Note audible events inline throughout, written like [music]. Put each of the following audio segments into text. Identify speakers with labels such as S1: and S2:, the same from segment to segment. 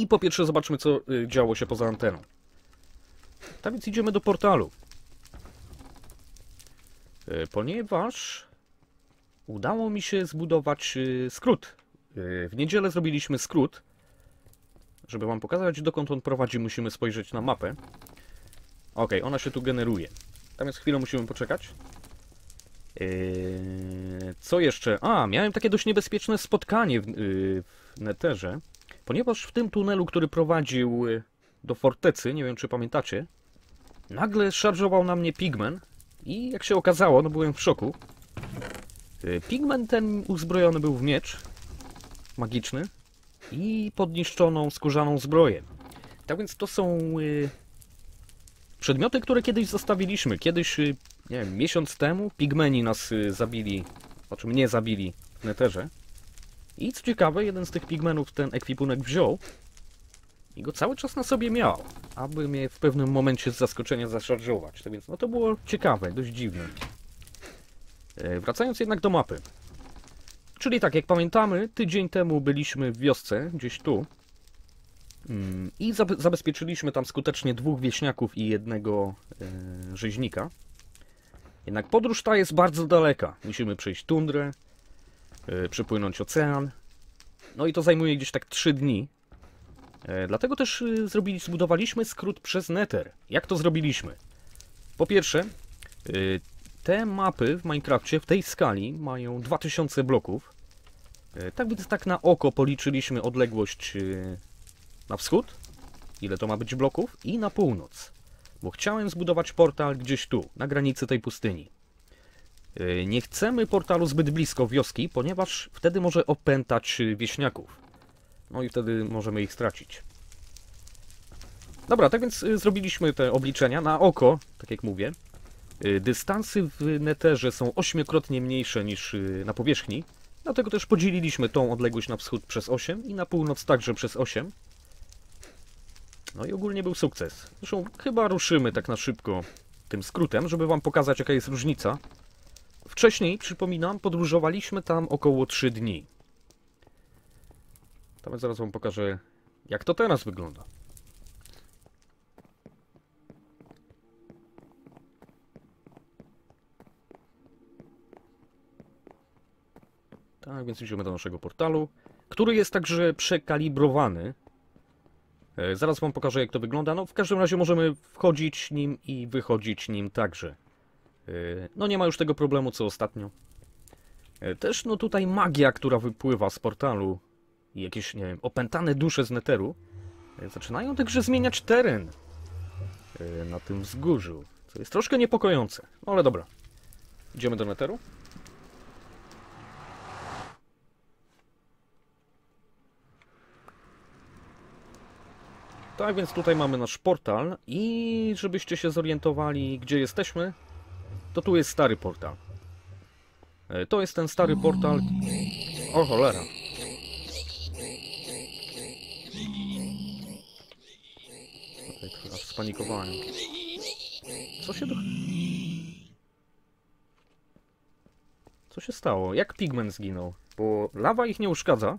S1: I po pierwsze zobaczmy, co y, działo się poza anteną. Tak więc idziemy do portalu. Y, Ponieważ udało mi się zbudować y, skrót. W niedzielę zrobiliśmy skrót. Żeby wam pokazać, dokąd on prowadzi, musimy spojrzeć na mapę. Ok, ona się tu generuje. Jest chwilę musimy poczekać. Co jeszcze? A, miałem takie dość niebezpieczne spotkanie w, w ponieważ w tym tunelu, który prowadził yy, do fortecy, nie wiem czy pamiętacie, nagle szarżował na mnie pigmen i jak się okazało, no byłem w szoku. Yy, Pigmen ten uzbrojony był w miecz magiczny i podniszczoną skórzaną zbroję. Tak więc to są yy, przedmioty, które kiedyś zostawiliśmy. Kiedyś, nie wiem, miesiąc temu pigmeni nas zabili, znaczy mnie zabili w neterze. I co ciekawe, jeden z tych pigmenów ten ekwipunek wziął i go cały czas na sobie miał, aby mnie w pewnym momencie z zaskoczenia zaszarżować. Tak więc no to było ciekawe, dość dziwne. E, Wracając jednak do mapy. Czyli tak, jak pamiętamy, tydzień temu byliśmy w wiosce, gdzieś tu. Mm, I zabe- zabezpieczyliśmy tam skutecznie dwóch wieśniaków i jednego e, rzeźnika. Jednak podróż ta jest bardzo daleka. Musimy przejść tundrę, przepłynąć ocean. No i to zajmuje gdzieś tak 3 dni. E, dlatego też e, zrobili, zbudowaliśmy skrót przez Nether. Jak to zrobiliśmy? Po pierwsze, e, te mapy w Minecrafcie w tej skali mają 2000 bloków. E, Tak więc tak na oko policzyliśmy odległość na wschód, ile to ma być bloków, i na północ. Bo chciałem zbudować portal gdzieś tu, na granicy tej pustyni. E, Nie chcemy portalu zbyt blisko wioski, ponieważ wtedy może opętać e, wieśniaków. No i wtedy możemy ich stracić. Dobra, tak więc y, zrobiliśmy te obliczenia na oko, tak jak mówię. Y, Dystansy w neterze są ośmiokrotnie mniejsze niż na powierzchni, dlatego też podzieliliśmy tą odległość na wschód przez 8 i na północ także przez 8. No i ogólnie był sukces. Zresztą chyba ruszymy tak na szybko tym skrótem, żeby wam pokazać jaka jest różnica. Wcześniej, przypominam, podróżowaliśmy tam około 3 dni. Tam zaraz wam pokażę jak to teraz wygląda. Tak, więc idziemy do naszego portalu, który jest także przekalibrowany. E, Zaraz wam pokażę, jak to wygląda. No, w każdym razie możemy wchodzić nim i wychodzić nim także. E, No, nie ma już tego problemu, co ostatnio. E, Też, no tutaj magia, która wypływa z portalu i jakieś, nie wiem, opętane dusze z neteru e, zaczynają także zmieniać teren na tym wzgórzu, co jest troszkę niepokojące. No, ale dobra. Idziemy do neteru. Tak, więc tutaj mamy nasz portal i żebyście się zorientowali, gdzie jesteśmy, to tu jest stary portal. E, To jest ten stary portal... O cholera. Aż spanikowałem. Co się do... Co się stało? Jak pigment zginął? Bo lawa ich nie uszkadza.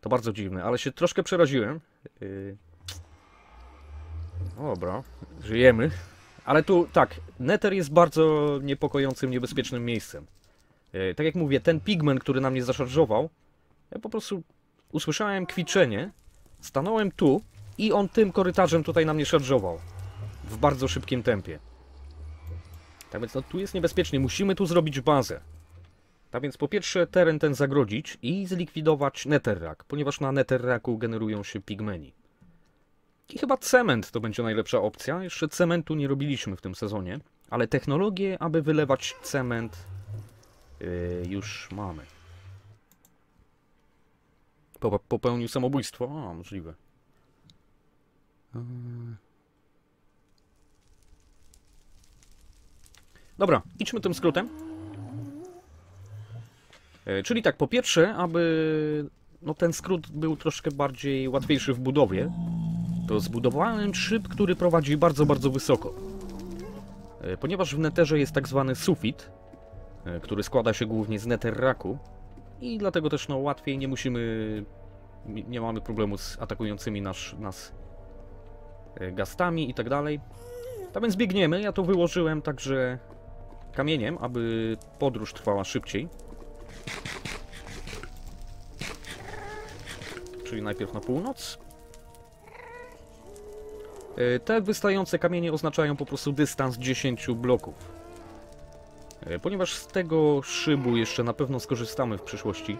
S1: To bardzo dziwne, ale się troszkę przeraziłem. Yy... Dobra, żyjemy. Ale tu tak, Nether jest bardzo niepokojącym, niebezpiecznym miejscem. E, tak jak mówię, ten pigment, który na mnie zaszarżował, ja po prostu usłyszałem kwiczenie, stanąłem tu i on tym korytarzem tutaj na mnie szarżował. W bardzo szybkim tempie. Tak więc no, tu jest niebezpiecznie, musimy tu zrobić bazę. Tak więc po pierwsze teren ten zagrodzić i zlikwidować netherrack, ponieważ na netherracku generują się pigmeni. I chyba cement to będzie najlepsza opcja. Jeszcze cementu nie robiliśmy w tym sezonie, ale technologię, aby wylewać cement, yy, już mamy. Po, popełnił samobójstwo? A, możliwe. Yy. Dobra, idźmy tym skrótem. Yy, czyli tak, po pierwsze, aby no, ten skrót był troszkę bardziej łatwiejszy w budowie, to zbudowałem szyb, który prowadzi bardzo, bardzo wysoko. E, Ponieważ w neterze jest tak zwany sufit, e, który składa się głównie z netherraku i dlatego też no, łatwiej nie musimy Nie mamy problemu z atakującymi nasz, nas e, gastami i tak dalej. Tak więc biegniemy. Ja to wyłożyłem także kamieniem, aby podróż trwała szybciej. Czyli najpierw na północ. Te wystające kamienie oznaczają po prostu dystans 10 bloków. E, Ponieważ z tego szybu jeszcze na pewno skorzystamy w przyszłości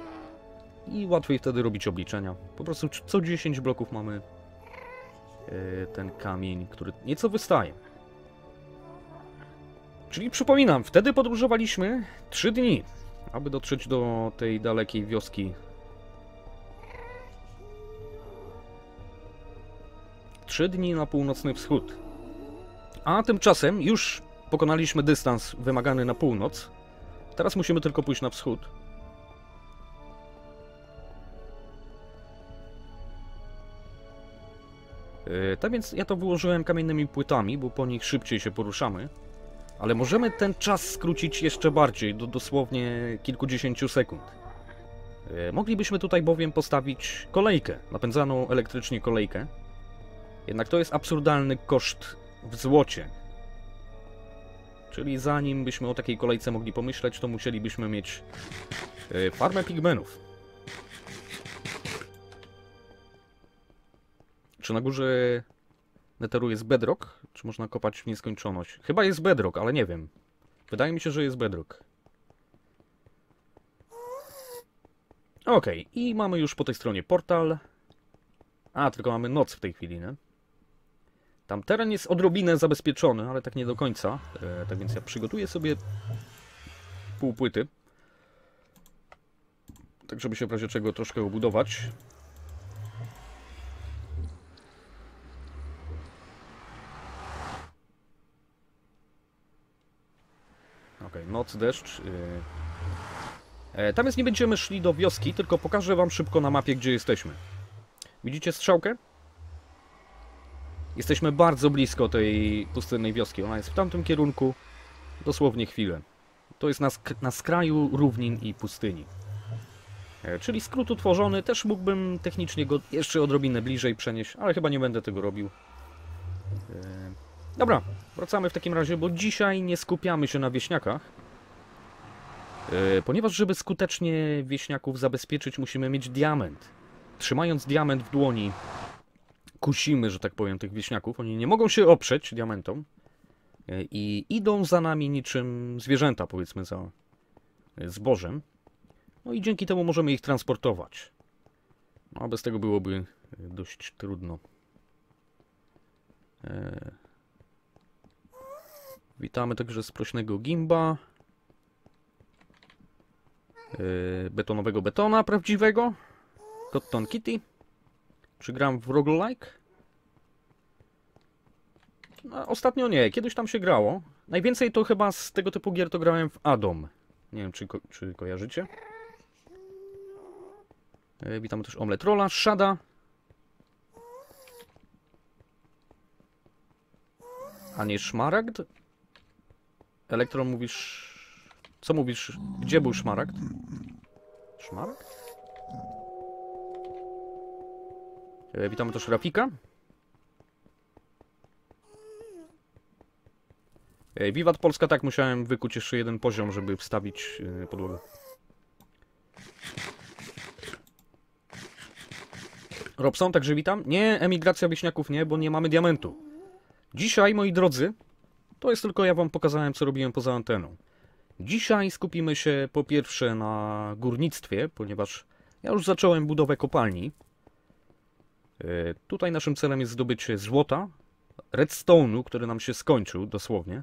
S1: i łatwiej wtedy robić obliczenia. Po prostu co 10 bloków mamy e, ten kamień, który nieco wystaje. Czyli przypominam, wtedy podróżowaliśmy 3 dni, aby dotrzeć do tej dalekiej wioski. Trzy dni na północny wschód. A tymczasem już pokonaliśmy dystans wymagany na północ. Teraz musimy tylko pójść na wschód. Yy, Tak więc ja to wyłożyłem kamiennymi płytami, bo po nich szybciej się poruszamy. Ale możemy ten czas skrócić jeszcze bardziej, do dosłownie kilkudziesięciu sekund. Yy, Moglibyśmy tutaj bowiem postawić kolejkę, napędzaną elektrycznie kolejkę. Jednak to jest absurdalny koszt w złocie. Czyli zanim byśmy o takiej kolejce mogli pomyśleć, to musielibyśmy mieć yy, farmę pigmenów. Czy na górze Netheru jest bedrock? Czy można kopać w nieskończoność? Chyba jest bedrock, ale nie wiem. Wydaje mi się, że jest bedrock. Okej, i mamy już po tej stronie portal. A, tylko mamy noc w tej chwili, nie? Tam teren jest odrobinę zabezpieczony, ale tak nie do końca. E, tak więc ja przygotuję sobie pół płyty. Tak, żeby się w razie czego troszkę obudować. Okej, noc, deszcz. Yy. E, tam jest nie będziemy szli do wioski, tylko pokażę wam szybko na mapie, gdzie jesteśmy. Widzicie strzałkę? Jesteśmy bardzo blisko tej pustynnej wioski. Ona jest w tamtym kierunku. Dosłownie chwilę. To jest na, sk na skraju równin i pustyni. E, czyli skrót utworzony. Też mógłbym technicznie go jeszcze odrobinę bliżej przenieść, ale chyba nie będę tego robił. E, dobra, wracamy w takim razie, bo dzisiaj nie skupiamy się na wieśniakach. E, ponieważ, żeby skutecznie wieśniaków zabezpieczyć, musimy mieć diament. Trzymając diament w dłoni, kusimy, że tak powiem, tych wieśniaków. Oni nie mogą się oprzeć diamentom e, i idą za nami niczym zwierzęta, powiedzmy, za e, zbożem. No i dzięki temu możemy ich transportować. No, a bez tego byłoby e, dość trudno. Witamy także sprośnego Gimba. E... Betonowego betona prawdziwego. Cotton Kitty. Czy gram w roguelike? No, ostatnio nie, kiedyś tam się grało. Najwięcej to chyba z tego typu gier to grałem w Adom. Nie wiem, czy, ko czy kojarzycie. E, witamy też Omlet Rolla, Shada. A nie Szmaragd? Elektron mówisz... Co mówisz? Gdzie był Szmaragd? Szmaragd? E, Witamy też Rafika. E, Wiwat Polska, tak, musiałem wykuć jeszcze jeden poziom, żeby wstawić e, podłogę. Robson, także witam. Nie, emigracja wieśniaków nie, bo nie mamy diamentu. Dzisiaj, moi drodzy, to jest tylko ja wam pokazałem, co robiłem poza anteną. Dzisiaj skupimy się po pierwsze na górnictwie, ponieważ ja już zacząłem budowę kopalni. E, Tutaj naszym celem jest zdobycie złota, redstone'u, który nam się skończył dosłownie,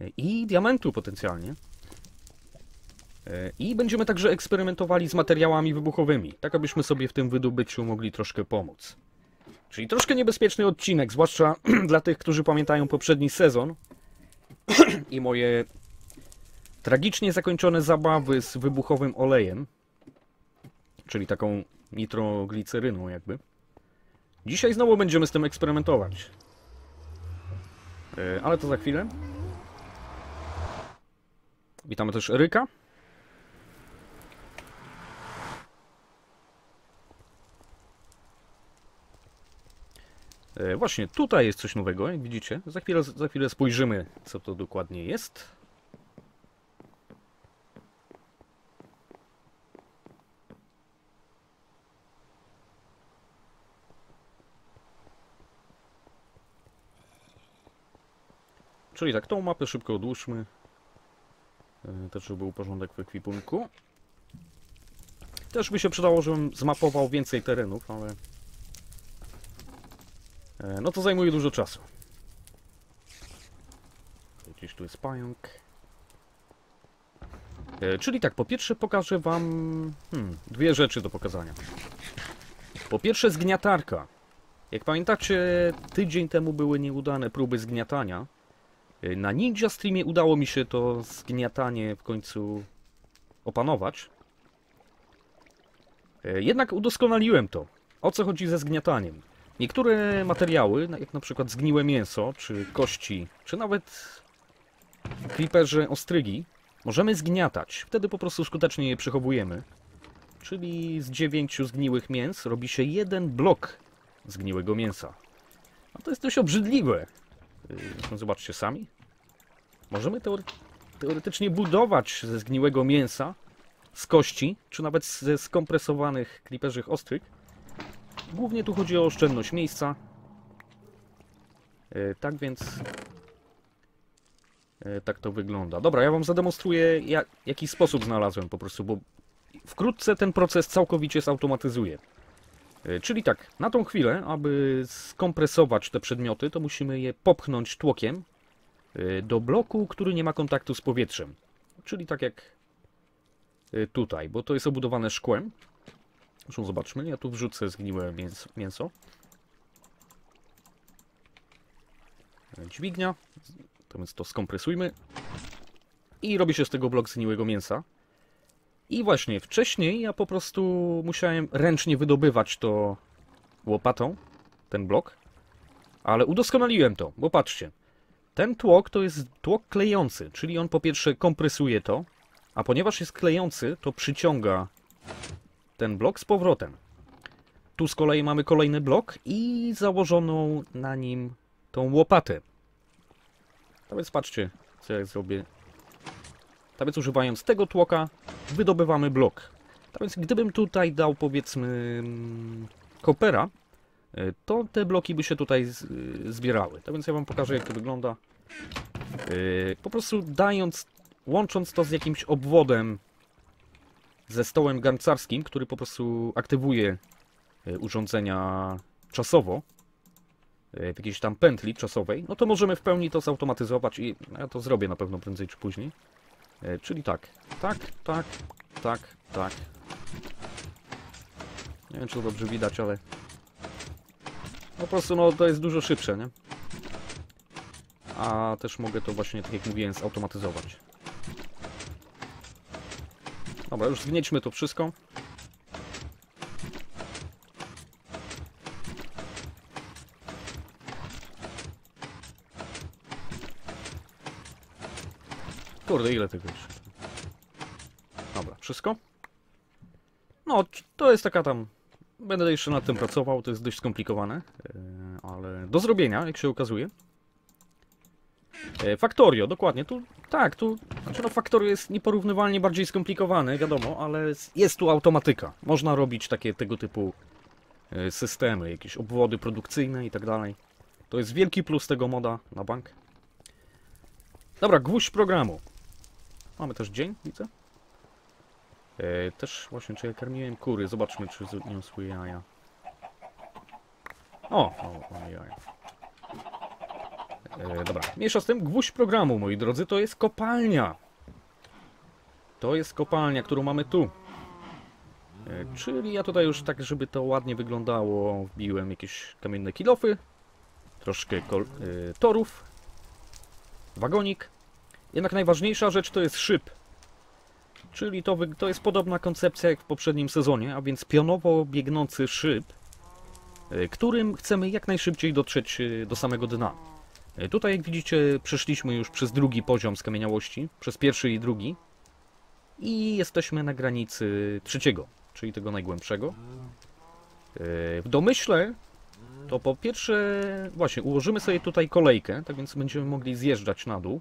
S1: e, i diamentu potencjalnie. E, I będziemy także eksperymentowali z materiałami wybuchowymi, tak abyśmy sobie w tym wydobyciu mogli troszkę pomóc. Czyli troszkę niebezpieczny odcinek, zwłaszcza [clears throat] dla tych, którzy pamiętają poprzedni sezon [clears throat] i moje tragicznie zakończone zabawy z wybuchowym olejem, czyli taką nitrogliceryną jakby. Dzisiaj znowu będziemy z tym eksperymentować. E, ale to za chwilę. Witamy też Ryka. E, właśnie tutaj jest coś nowego, jak widzicie. Za chwilę, za chwilę spojrzymy, co to dokładnie jest. Czyli tak, tą mapę szybko odłóżmy. E, Też, żeby był porządek w ekwipunku. Też by się przydało, żebym zmapował więcej terenów, ale... e, No to zajmuje dużo czasu. Gdzieś tu jest pająk. E, Czyli tak, po pierwsze pokażę wam hmm, dwie rzeczy do pokazania. Po pierwsze zgniatarka. Jak pamiętacie, tydzień temu były nieudane próby zgniatania. E, Na Ninja Streamie udało mi się to zgniatanie w końcu opanować. E, Jednak udoskonaliłem to. O co chodzi ze zgniataniem? Niektóre materiały, jak na przykład zgniłe mięso, czy kości, czy nawet creeperze ostrygi, możemy zgniatać. Wtedy po prostu skutecznie je przechowujemy. Czyli z dziewięciu zgniłych mięs robi się jeden blok zgniłego mięsa. A to jest dość obrzydliwe. No Zobaczcie sami. Możemy teore teoretycznie budować ze zgniłego mięsa z kości, czy nawet ze skompresowanych kliperzych ostryg. Głównie tu chodzi o oszczędność miejsca. E, tak więc... e, tak to wygląda. Dobra, ja wam zademonstruję, jak, jaki sposób znalazłem po prostu, bo wkrótce ten proces całkowicie zautomatyzuję. E, czyli tak, na tą chwilę, aby skompresować te przedmioty, to musimy je popchnąć tłokiem e, do bloku, który nie ma kontaktu z powietrzem. Czyli tak jak y, tutaj, bo to jest obudowane szkłem. Zresztą zobaczmy, ja tu wrzucę zgniłe mięs mięso. E, Dźwignia, to więc to skompresujmy. I robi się z tego blok zgniłego mięsa. I właśnie, wcześniej ja po prostu musiałem ręcznie wydobywać to łopatą, ten blok. Ale udoskonaliłem to, bo patrzcie. Ten tłok to jest tłok klejący, czyli on po pierwsze kompresuje to, a ponieważ jest klejący, to przyciąga ten blok z powrotem. Tu z kolei mamy kolejny blok i założoną na nim tą łopatę. A więc patrzcie, co ja zrobię. A więc używając tego tłoka wydobywamy blok. A więc gdybym tutaj dał powiedzmy mm, kopera, y, to te bloki by się tutaj y, zbierały. A więc ja wam pokażę jak to wygląda. Y, Po prostu dając łącząc to z jakimś obwodem ze stołem garncarskim, który po prostu aktywuje e, urządzenia czasowo, e, w jakiejś tam pętli czasowej, no to możemy w pełni to zautomatyzować i ja to zrobię na pewno prędzej czy później. E, Czyli tak, tak, tak, tak, tak. Nie wiem, czy to dobrze widać, ale po prostu no to jest dużo szybsze, nie? A też mogę to właśnie, tak jak mówiłem, zautomatyzować. Dobra, już zgniećmy to wszystko. Kurde, ile tego jeszcze? Dobra, wszystko? No, to jest taka tam... Będę jeszcze nad tym pracował, to jest dość skomplikowane, yy, ale do zrobienia, jak się okazuje. E, Factorio, dokładnie. Tu, tak, tu, znaczy no Factorio jest nieporównywalnie bardziej skomplikowane, wiadomo, ale jest tu automatyka. Można robić takie tego typu e, systemy, jakieś obwody produkcyjne i tak dalej. To jest wielki plus tego moda na bank. Dobra, gwóźdź programu. Mamy też dzień, widzę. E, też właśnie, czy ja karmiłem kury. Zobaczmy, czy zniosły jaja. O, o, mamy jaja. E, dobra, mniejsza z tym, gwóźdź programu, moi drodzy, to jest kopalnia. To jest kopalnia, którą mamy tu. E, czyli ja tutaj już tak, żeby to ładnie wyglądało, wbiłem jakieś kamienne kilofy, troszkę e, torów, wagonik. Jednak najważniejsza rzecz to jest szyb. Czyli to, to jest podobna koncepcja jak w poprzednim sezonie, a więc pionowo biegnący szyb, e, którym chcemy jak najszybciej dotrzeć e, do samego dna. E, Tutaj, jak widzicie, przeszliśmy już przez drugi poziom skamieniałości, przez pierwszy i drugi. I jesteśmy na granicy trzeciego, czyli tego najgłębszego. W domyśle to po pierwsze, właśnie, ułożymy sobie tutaj kolejkę, tak więc będziemy mogli zjeżdżać na dół,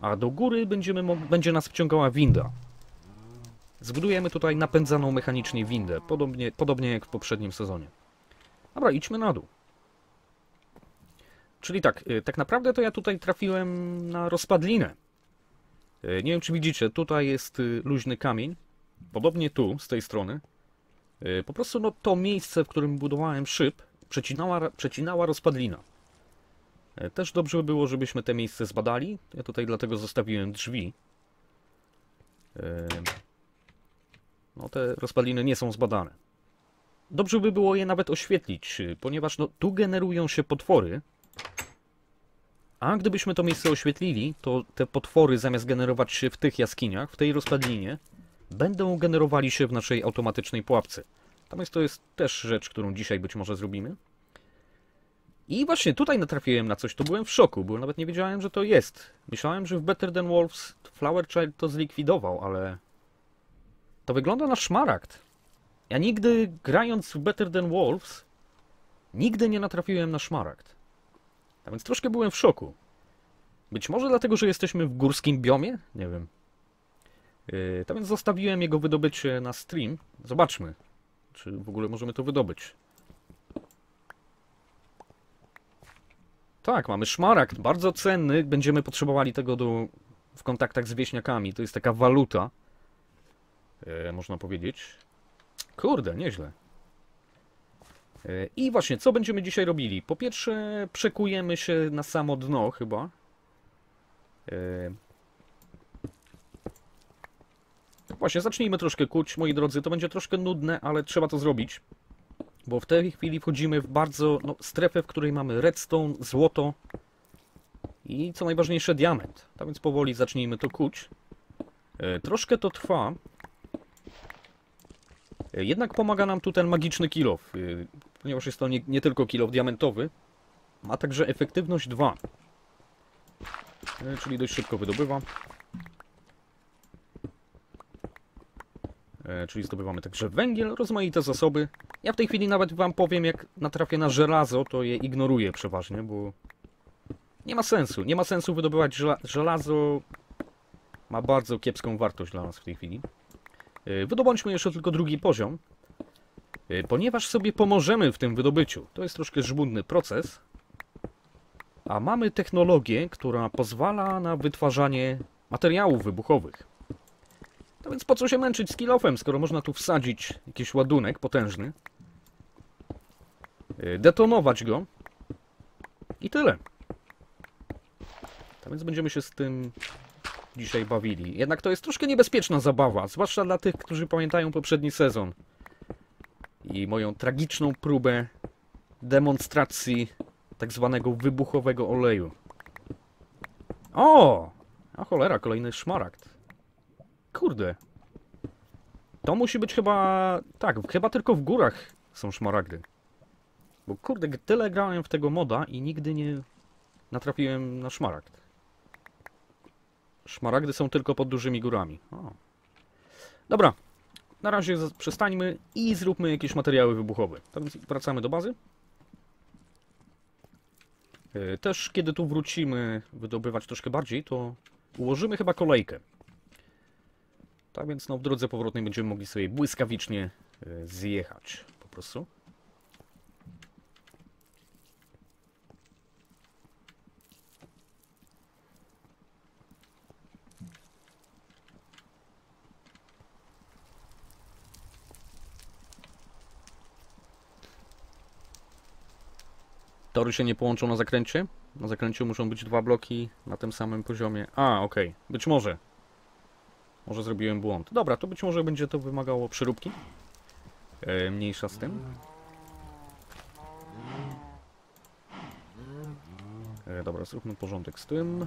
S1: a do góry będziemy będzie nas wciągała winda. Zbudujemy tutaj napędzaną mechanicznie windę, podobnie, podobnie jak w poprzednim sezonie. Dobra, idźmy na dół. Czyli tak, y, tak naprawdę to ja tutaj trafiłem na rozpadlinę. Y, Nie wiem, czy widzicie, tutaj jest y, luźny kamień. Podobnie tu, z tej strony. Po prostu no, to miejsce, w którym budowałem szyb, przecinała, przecinała rozpadlina. Y, Też dobrze by było, żebyśmy te miejsce zbadali. Ja tutaj dlatego zostawiłem drzwi. Y, No, te rozpadliny nie są zbadane. Dobrze by było je nawet oświetlić, y, ponieważ no, tu generują się potwory. A gdybyśmy to miejsce oświetlili, to te potwory zamiast generować się w tych jaskiniach, w tej rozpadlinie, będą generowali się w naszej automatycznej pułapce. Natomiast to jest też rzecz, którą dzisiaj być może zrobimy. I właśnie tutaj natrafiłem na coś, to byłem w szoku, bo nawet nie wiedziałem, że to jest. Myślałem, że w Better Than Wolves Flower Child to zlikwidował, ale to wygląda na szmaragd. Ja nigdy, grając w Better Than Wolves, nigdy nie natrafiłem na szmaragd. A więc troszkę byłem w szoku. Być może dlatego, że jesteśmy w górskim biomie? Nie wiem. Yy, tak więc zostawiłem jego wydobycie na stream. Zobaczmy, czy w ogóle możemy to wydobyć. Tak, mamy szmaragd, bardzo cenny. Będziemy potrzebowali tego do, w kontaktach z wieśniakami. To jest taka waluta, yy, można powiedzieć. Kurde, nieźle. Yy, I właśnie, co będziemy dzisiaj robili? Po pierwsze, przekujemy się na samo dno, chyba. Yy, Właśnie, zacznijmy troszkę kuć, moi drodzy. To będzie troszkę nudne, ale trzeba to zrobić. Bo w tej chwili wchodzimy w bardzo no, strefę, w której mamy redstone, złoto i co najważniejsze diament. Tak więc powoli zacznijmy to kuć. E, troszkę to trwa. E, jednak pomaga nam tu ten magiczny kilof, e, ponieważ jest to nie, nie tylko kilof diamentowy, ma także efektywność 2. E, czyli dość szybko wydobywa. Czyli zdobywamy także węgiel, rozmaite zasoby. Ja w tej chwili nawet wam powiem, jak natrafię na żelazo, to je ignoruję przeważnie, bo nie ma sensu. Nie ma sensu wydobywać żela żelazo. Ma bardzo kiepską wartość dla nas w tej chwili. E, Wydobądźmy jeszcze tylko drugi poziom, e, ponieważ sobie pomożemy w tym wydobyciu. To jest troszkę żmudny proces, a mamy technologię, która pozwala na wytwarzanie materiałów wybuchowych. No więc po co się męczyć z kilofem, skoro można tu wsadzić jakiś ładunek potężny, yy, detonować go i tyle. Tak więc będziemy się z tym dzisiaj bawili. Jednak to jest troszkę niebezpieczna zabawa, zwłaszcza dla tych, którzy pamiętają poprzedni sezon i moją tragiczną próbę demonstracji tak zwanego wybuchowego oleju. O! A cholera, kolejny szmaragd. Kurde. To musi być chyba... Tak, chyba tylko w górach są szmaragdy. Bo kurde, tyle grałem w tego moda i nigdy nie natrafiłem na szmaragd. Szmaragdy są tylko pod dużymi górami. O. Dobra, na razie przestańmy i zróbmy jakieś materiały wybuchowe. Tak wracamy do bazy. E, Też kiedy tu wrócimy wydobywać troszkę bardziej, to ułożymy chyba kolejkę. Tak więc no, w drodze powrotnej będziemy mogli sobie błyskawicznie e, zjechać po prostu. Tory się nie połączą na zakręcie? Na zakręciu muszą być dwa bloki na tym samym poziomie. A, okej. Być może. Może zrobiłem błąd. Dobra, to być może będzie to wymagało przeróbki. E, mniejsza z tym. E, dobra, zróbmy porządek z tym.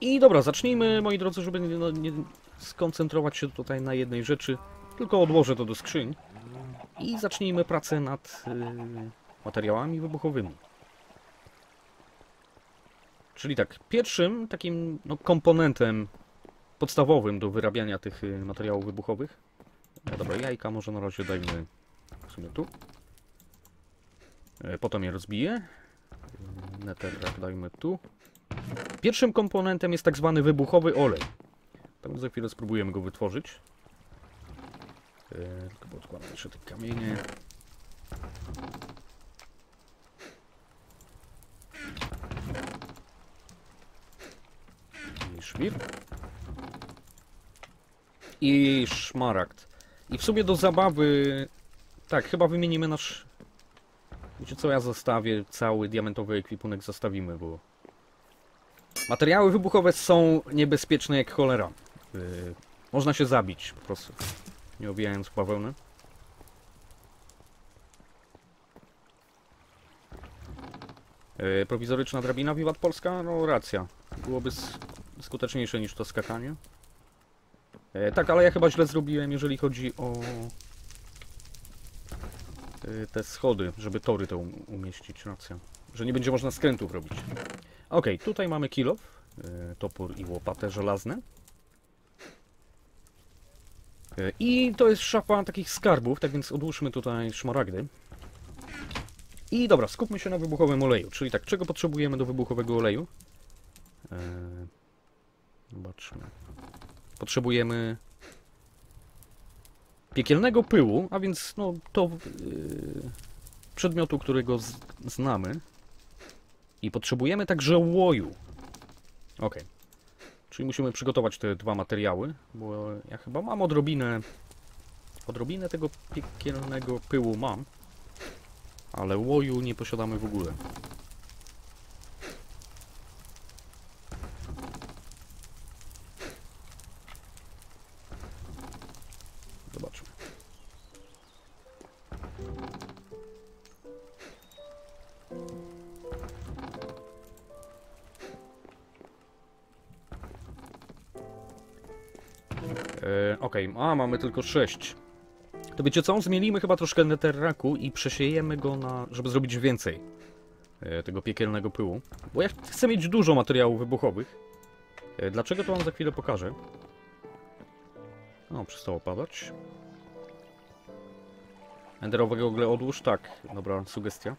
S1: I dobra, zacznijmy, moi drodzy, żeby nie, no, nie skoncentrować się tutaj na jednej rzeczy. Tylko odłożę to do skrzyń. I zacznijmy pracę nad y, materiałami wybuchowymi. Czyli tak, pierwszym takim no, komponentem podstawowym do wyrabiania tych y, materiałów wybuchowych E, dobra, jajka może na razie dajmy w sumie tu. E, potem je rozbiję. Netherrack dajmy tu. Pierwszym komponentem jest tak zwany wybuchowy olej. Tam za chwilę spróbujemy go wytworzyć. E, Tylko podkładam jeszcze te kamienie. Szwir. I szmaragd. I w sumie do zabawy... Tak, chyba wymienimy nasz... Wiecie co, ja zostawię cały diamentowy ekwipunek, zostawimy, bo... Materiały wybuchowe są niebezpieczne jak cholera. Yy, można się zabić po prostu, nie owijając w bawełnę. Yy, prowizoryczna drabina Wiwat Polska? No racja. Byłoby s- skuteczniejsze niż to skakanie. E, tak, ale ja chyba źle zrobiłem, jeżeli chodzi o e, te schody, żeby tory to um- umieścić, racja. Że nie będzie można skrętów robić. Okej, tutaj mamy kilof, e, topór i łopatę żelazne. E, I to jest szafa takich skarbów, tak więc odłóżmy tutaj szmaragdy. I dobra, skupmy się na wybuchowym oleju, czyli tak, czego potrzebujemy do wybuchowego oleju? Zobaczmy. Potrzebujemy piekielnego pyłu, a więc no to yy, przedmiotu, którego z, znamy. I potrzebujemy także łoju. Ok. Czyli musimy przygotować te dwa materiały, bo ja chyba mam odrobinę odrobinę tego piekielnego pyłu mam, ale łoju nie posiadamy w ogóle. Mamy tylko 6. To wiecie co? Zmienimy chyba troszkę netherraku i przesiejemy go na, żeby zrobić więcej e, tego piekielnego pyłu. Bo ja chcę mieć dużo materiałów wybuchowych. E, dlaczego to wam za chwilę pokażę. O, przestało padać. Enderowego ogle odłóż? Tak, dobra sugestia.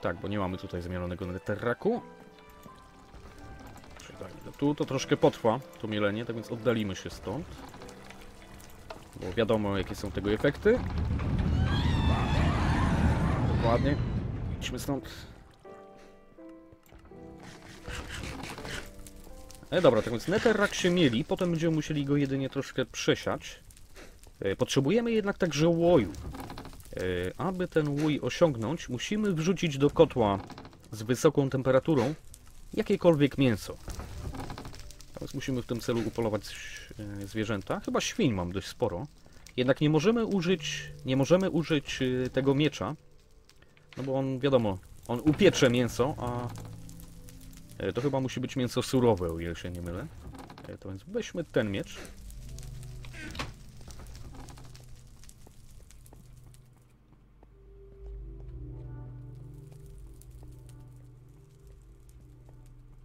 S1: Tak, bo nie mamy tutaj zmielonego netherraku. Tak, no tu to troszkę potrwa, to mielenie, tak więc oddalimy się stąd. Bo wiadomo, jakie są tego efekty. Dokładnie. Idźmy stąd. E, dobra, tak więc netherrack się mieli, potem będziemy musieli go jedynie troszkę przesiać. E, Potrzebujemy jednak także łoju. E, Aby ten łój osiągnąć, musimy wrzucić do kotła z wysoką temperaturą jakiekolwiek mięso. Teraz musimy w tym celu upolować e, zwierzęta. Chyba świń mam dość sporo. Jednak nie możemy użyć, nie możemy użyć e, tego miecza, no bo on, wiadomo, on upiecze mięso, a e, to chyba musi być mięso surowe, o ile się nie mylę. To więc weźmy ten miecz.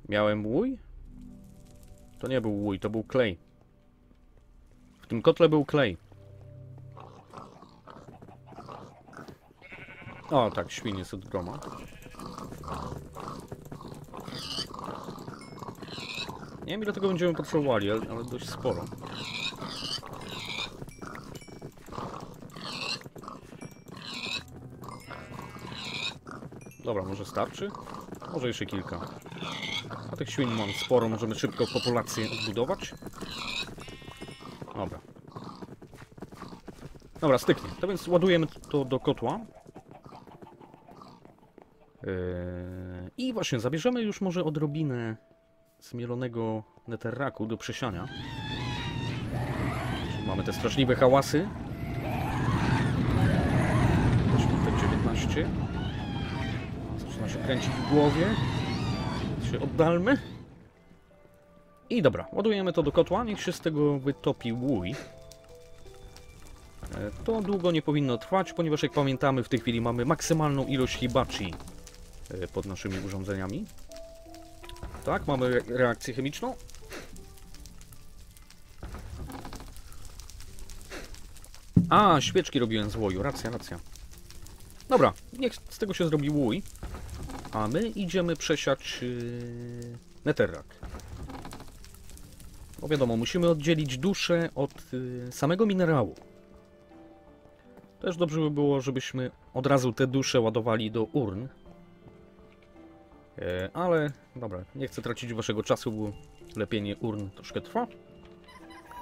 S1: Miałem łój? To nie był łój, to był klej. W tym kotle był klej. O, tak, świn jest od groma. Nie wiem ile tego będziemy potrzebowali, ale, ale dość sporo. Dobra, może starczy? Może jeszcze kilka. A tych świń mam sporo, możemy szybko populację odbudować. Dobra. Dobra, styknie. To więc ładujemy to do kotła. Yy, I właśnie, zabierzemy już może odrobinę zmielonego netherraku do przesiania. Mamy te straszliwe hałasy. Weźmy te 19. Zaczyna się kręcić w głowie się oddalmy. I dobra, ładujemy to do kotła, niech się z tego wytopi łój. E, To długo nie powinno trwać, ponieważ jak pamiętamy w tej chwili mamy maksymalną ilość hibachi e, pod naszymi urządzeniami. Tak, mamy re- reakcję chemiczną. A, świeczki robiłem z łoju, racja, racja. Dobra, niech z tego się zrobi łój. A my idziemy przesiać yy, netherrack. Bo wiadomo, musimy oddzielić duszę od yy, samego minerału. Też dobrze by było, żebyśmy od razu te dusze ładowali do urn. E, ale dobra, nie chcę tracić waszego czasu, bo lepienie urn troszkę trwa.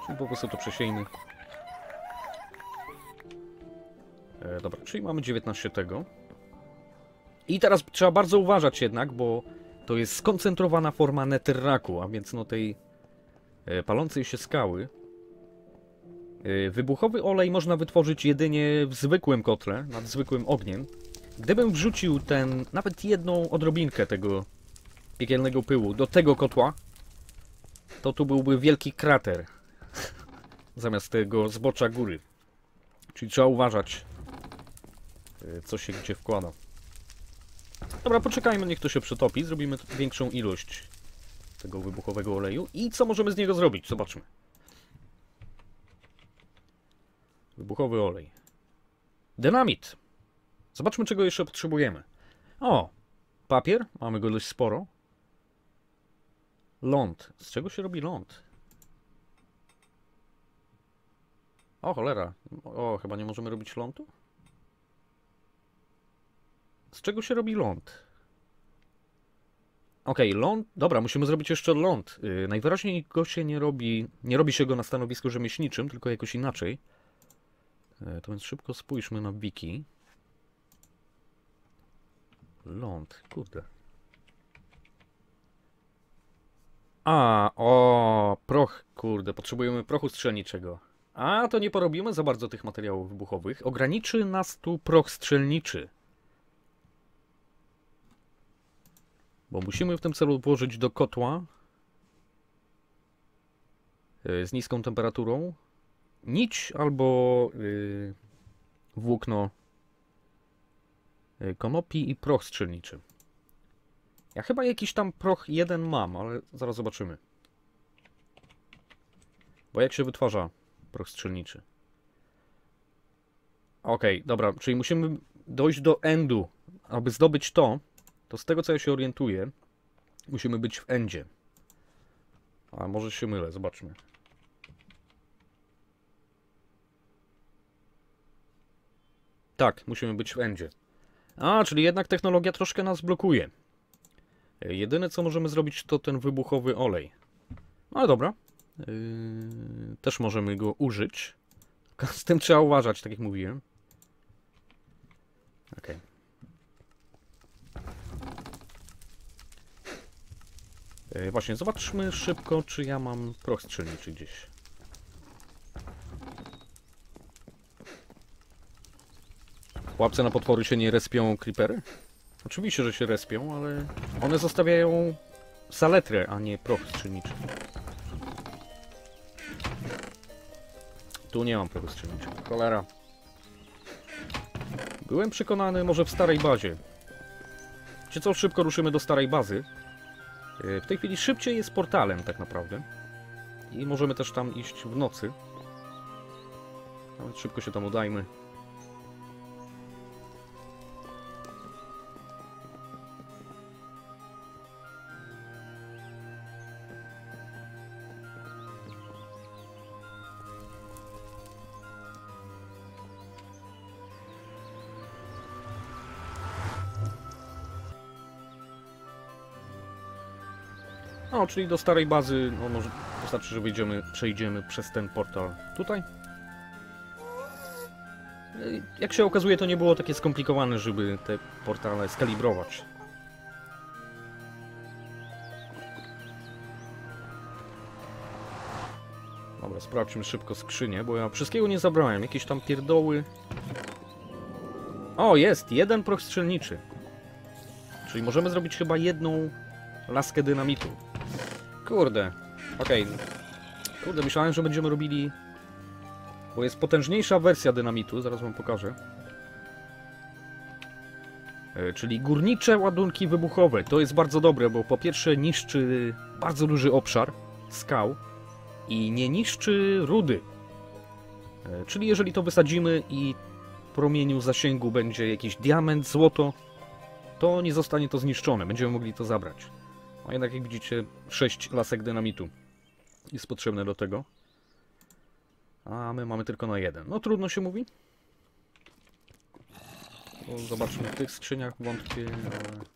S1: Czyli po prostu to przesiejmy. E, dobra, czyli mamy 19 tego. I teraz trzeba bardzo uważać jednak, bo to jest skoncentrowana forma netherraku, a więc no tej e, palącej się skały. E, wybuchowy olej można wytworzyć jedynie w zwykłym kotle, nad zwykłym ogniem. Gdybym wrzucił ten, nawet jedną odrobinkę tego piekielnego pyłu do tego kotła, to tu byłby wielki krater [laughs] zamiast tego zbocza góry. Czyli trzeba uważać, e, co się gdzie wkłada. Dobra, poczekajmy, niech to się przetopi. Zrobimy większą ilość tego wybuchowego oleju. I co możemy z niego zrobić? Zobaczmy. Wybuchowy olej. Dynamit. Zobaczmy, czego jeszcze potrzebujemy. O, papier. Mamy go dość sporo. Ląd. Z czego się robi ląd? O, cholera. O, chyba nie możemy robić lądu? Z czego się robi ląd? Okej, okay, ląd. Dobra, musimy zrobić jeszcze ląd. Yy, najwyraźniej go się nie robi. Nie robi się go na stanowisku rzemieślniczym, tylko jakoś inaczej. Yy, to więc szybko spójrzmy na wiki. Ląd, kurde. A, o, proch, kurde, potrzebujemy prochu strzelniczego. A, to nie porobimy za bardzo tych materiałów wybuchowych. Ograniczy nas tu proch strzelniczy. Bo musimy w tym celu włożyć do kotła e, z niską temperaturą nić albo yy, włókno e, konopi i proch strzelniczy. Ja chyba jakiś tam proch jeden mam, ale zaraz zobaczymy. Bo jak się wytwarza proch strzelniczy? Okej, okay, dobra, czyli musimy dojść do endu, aby zdobyć to, to z tego co ja się orientuję, musimy być w endzie. A może się mylę, zobaczmy. Tak, musimy być w endzie. A, czyli jednak technologia troszkę nas blokuje. Jedyne co możemy zrobić to ten wybuchowy olej. No ale dobra. Yy, też możemy go użyć. [laughs] Z tym trzeba uważać, tak jak mówiłem. Okej. Okay. E, właśnie, zobaczmy szybko, czy ja mam proch strzelniczy gdzieś. Łapce na potwory się nie respią creepery? Oczywiście, że się respią, ale one zostawiają saletrę, a nie proch strzelniczy. Tu nie mam prochu strzelniczego. Cholera. Byłem przekonany, może w starej bazie. Czy co, szybko ruszymy do starej bazy. W tej chwili szybciej jest portalem tak naprawdę. I możemy też tam iść w nocy. Nawet szybko się tam udajmy. Czyli do starej bazy, no może wystarczy, że wyjdziemy, przejdziemy przez ten portal tutaj. Jak się okazuje, to nie było takie skomplikowane, żeby te portale skalibrować. Dobra, sprawdźmy szybko skrzynię, bo ja wszystkiego nie zabrałem. Jakieś tam pierdoły. O, jest! Jeden proch strzelniczy. Czyli możemy zrobić chyba jedną laskę dynamitu. Kurde. Okej. Okay. Kurde, myślałem, że będziemy robili... Bo jest potężniejsza wersja dynamitu, zaraz wam pokażę. E, czyli górnicze ładunki wybuchowe. To jest bardzo dobre, bo po pierwsze niszczy bardzo duży obszar skał i nie niszczy rudy. E, Czyli jeżeli to wysadzimy i w promieniu zasięgu będzie jakiś diament, złoto, to nie zostanie to zniszczone, będziemy mogli to zabrać. A jednak jak widzicie, 6 lasek dynamitu jest potrzebne do tego. A my mamy tylko na jeden. No trudno się mówi. To zobaczmy w tych skrzyniach, wątpię, ale...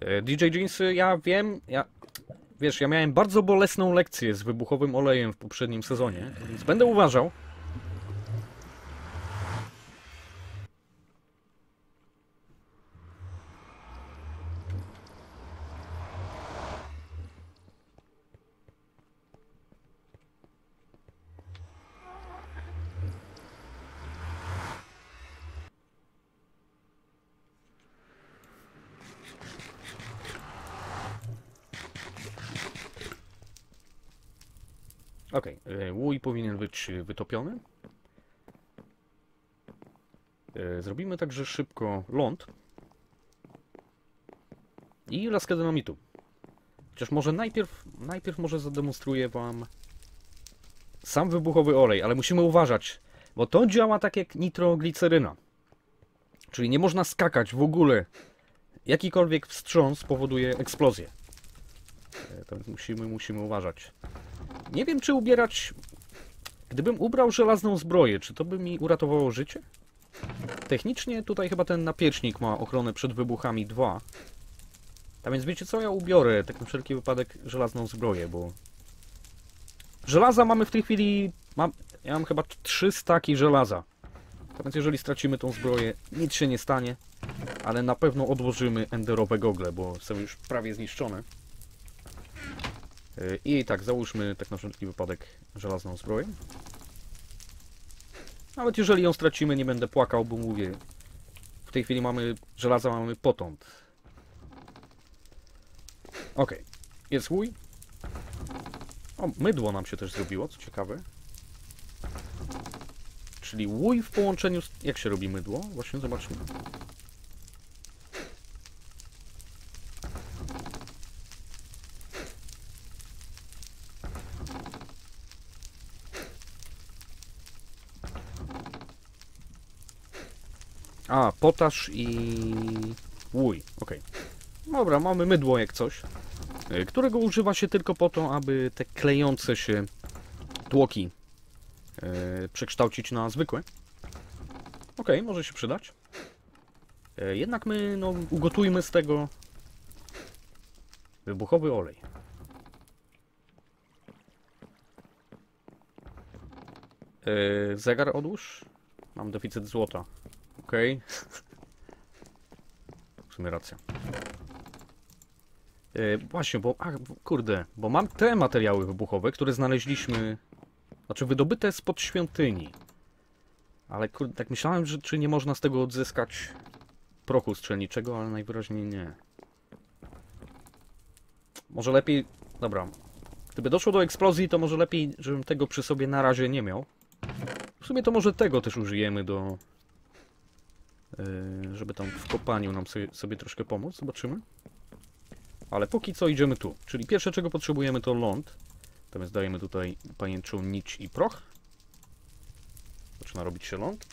S1: E, DJ Jeansy, ja wiem, ja... Wiesz, ja miałem bardzo bolesną lekcję z wybuchowym olejem w poprzednim sezonie, więc będę uważał. Okej, okay. łój powinien być wytopiony. E, Zrobimy także szybko ląd. I laskę dynamitu. Chociaż może najpierw, najpierw może zademonstruję wam sam wybuchowy olej, ale musimy uważać, bo to działa tak jak nitrogliceryna. Czyli nie można skakać w ogóle. Jakikolwiek wstrząs powoduje eksplozję. E, więc musimy, musimy uważać. Nie wiem, czy ubierać. Gdybym ubrał żelazną zbroję, czy to by mi uratowało życie? Technicznie tutaj chyba ten napiecznik ma ochronę przed wybuchami 2. A więc wiecie co? Ja ubiorę tak na wszelki wypadek żelazną zbroję, bo. Żelaza mamy w tej chwili. Mam, ja mam chyba 3 staki żelaza. A więc jeżeli stracimy tą zbroję, nic się nie stanie. Ale na pewno odłożymy enderowe gogle, bo są już prawie zniszczone. I tak, załóżmy tak na wszelki wypadek żelazną zbroję. Nawet jeżeli ją stracimy, nie będę płakał, bo mówię, w tej chwili mamy żelaza, mamy potąd. Ok, jest łój. O, mydło nam się też zrobiło, co ciekawe. Czyli łój w połączeniu z... Jak się robi mydło? Właśnie zobaczmy. A, potaż i łój. Ok. Dobra, mamy mydło jak coś, y, którego używa się tylko po to, aby te klejące się tłoki y, przekształcić na zwykłe. Ok, może się przydać. Y, Jednak my no, ugotujmy z tego wybuchowy olej. Zegar odłóż. Mam deficyt złota. Okej. W sumie racja. E, właśnie, bo... Ach, kurde, bo mam te materiały wybuchowe, które znaleźliśmy... Znaczy wydobyte spod świątyni. Ale kurde, tak myślałem, że czy nie można z tego odzyskać prochu strzelniczego, ale najwyraźniej nie. Może lepiej... Dobra. Gdyby doszło do eksplozji, to może lepiej, żebym tego przy sobie na razie nie miał. W sumie to może tego też użyjemy do żeby tam w kopaniu nam sobie, sobie troszkę pomóc, zobaczymy. Ale póki co idziemy tu, czyli pierwsze czego potrzebujemy to ląd. Natomiast dajemy tutaj pajęczą nić i proch. Zaczyna robić się ląd.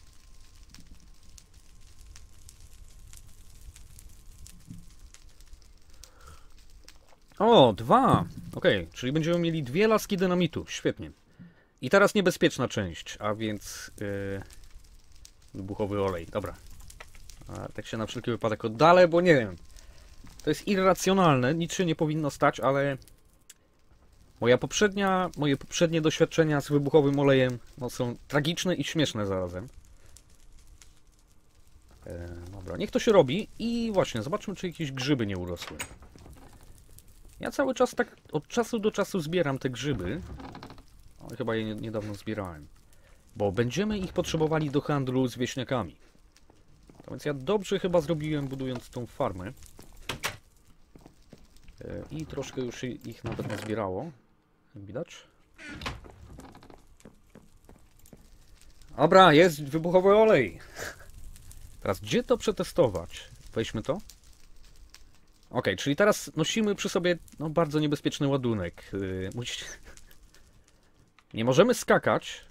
S1: O, dwa! Okej, czyli będziemy mieli dwie laski dynamitu, świetnie. I teraz niebezpieczna część, a więc yy, wybuchowy olej, dobra. A, tak się na wszelki wypadek oddalę, bo nie wiem. To jest irracjonalne, nic się nie powinno stać, ale moja poprzednia, moje poprzednie doświadczenia z wybuchowym olejem no, są tragiczne i śmieszne zarazem. E, dobra, niech to się robi i właśnie, zobaczmy czy jakieś grzyby nie urosły. Ja cały czas tak od czasu do czasu zbieram te grzyby, ale chyba je nie- niedawno zbierałem, bo będziemy ich potrzebowali do handlu z wieśniakami. Więc ja dobrze chyba zrobiłem budując tą farmę. E, I troszkę już ich nawet nazbierało. Widać. Dobra, jest wybuchowy olej. [laughs] Teraz gdzie to przetestować? Weźmy to. Okej, czyli teraz nosimy przy sobie no, bardzo niebezpieczny ładunek. Musi... [laughs] Nie możemy skakać.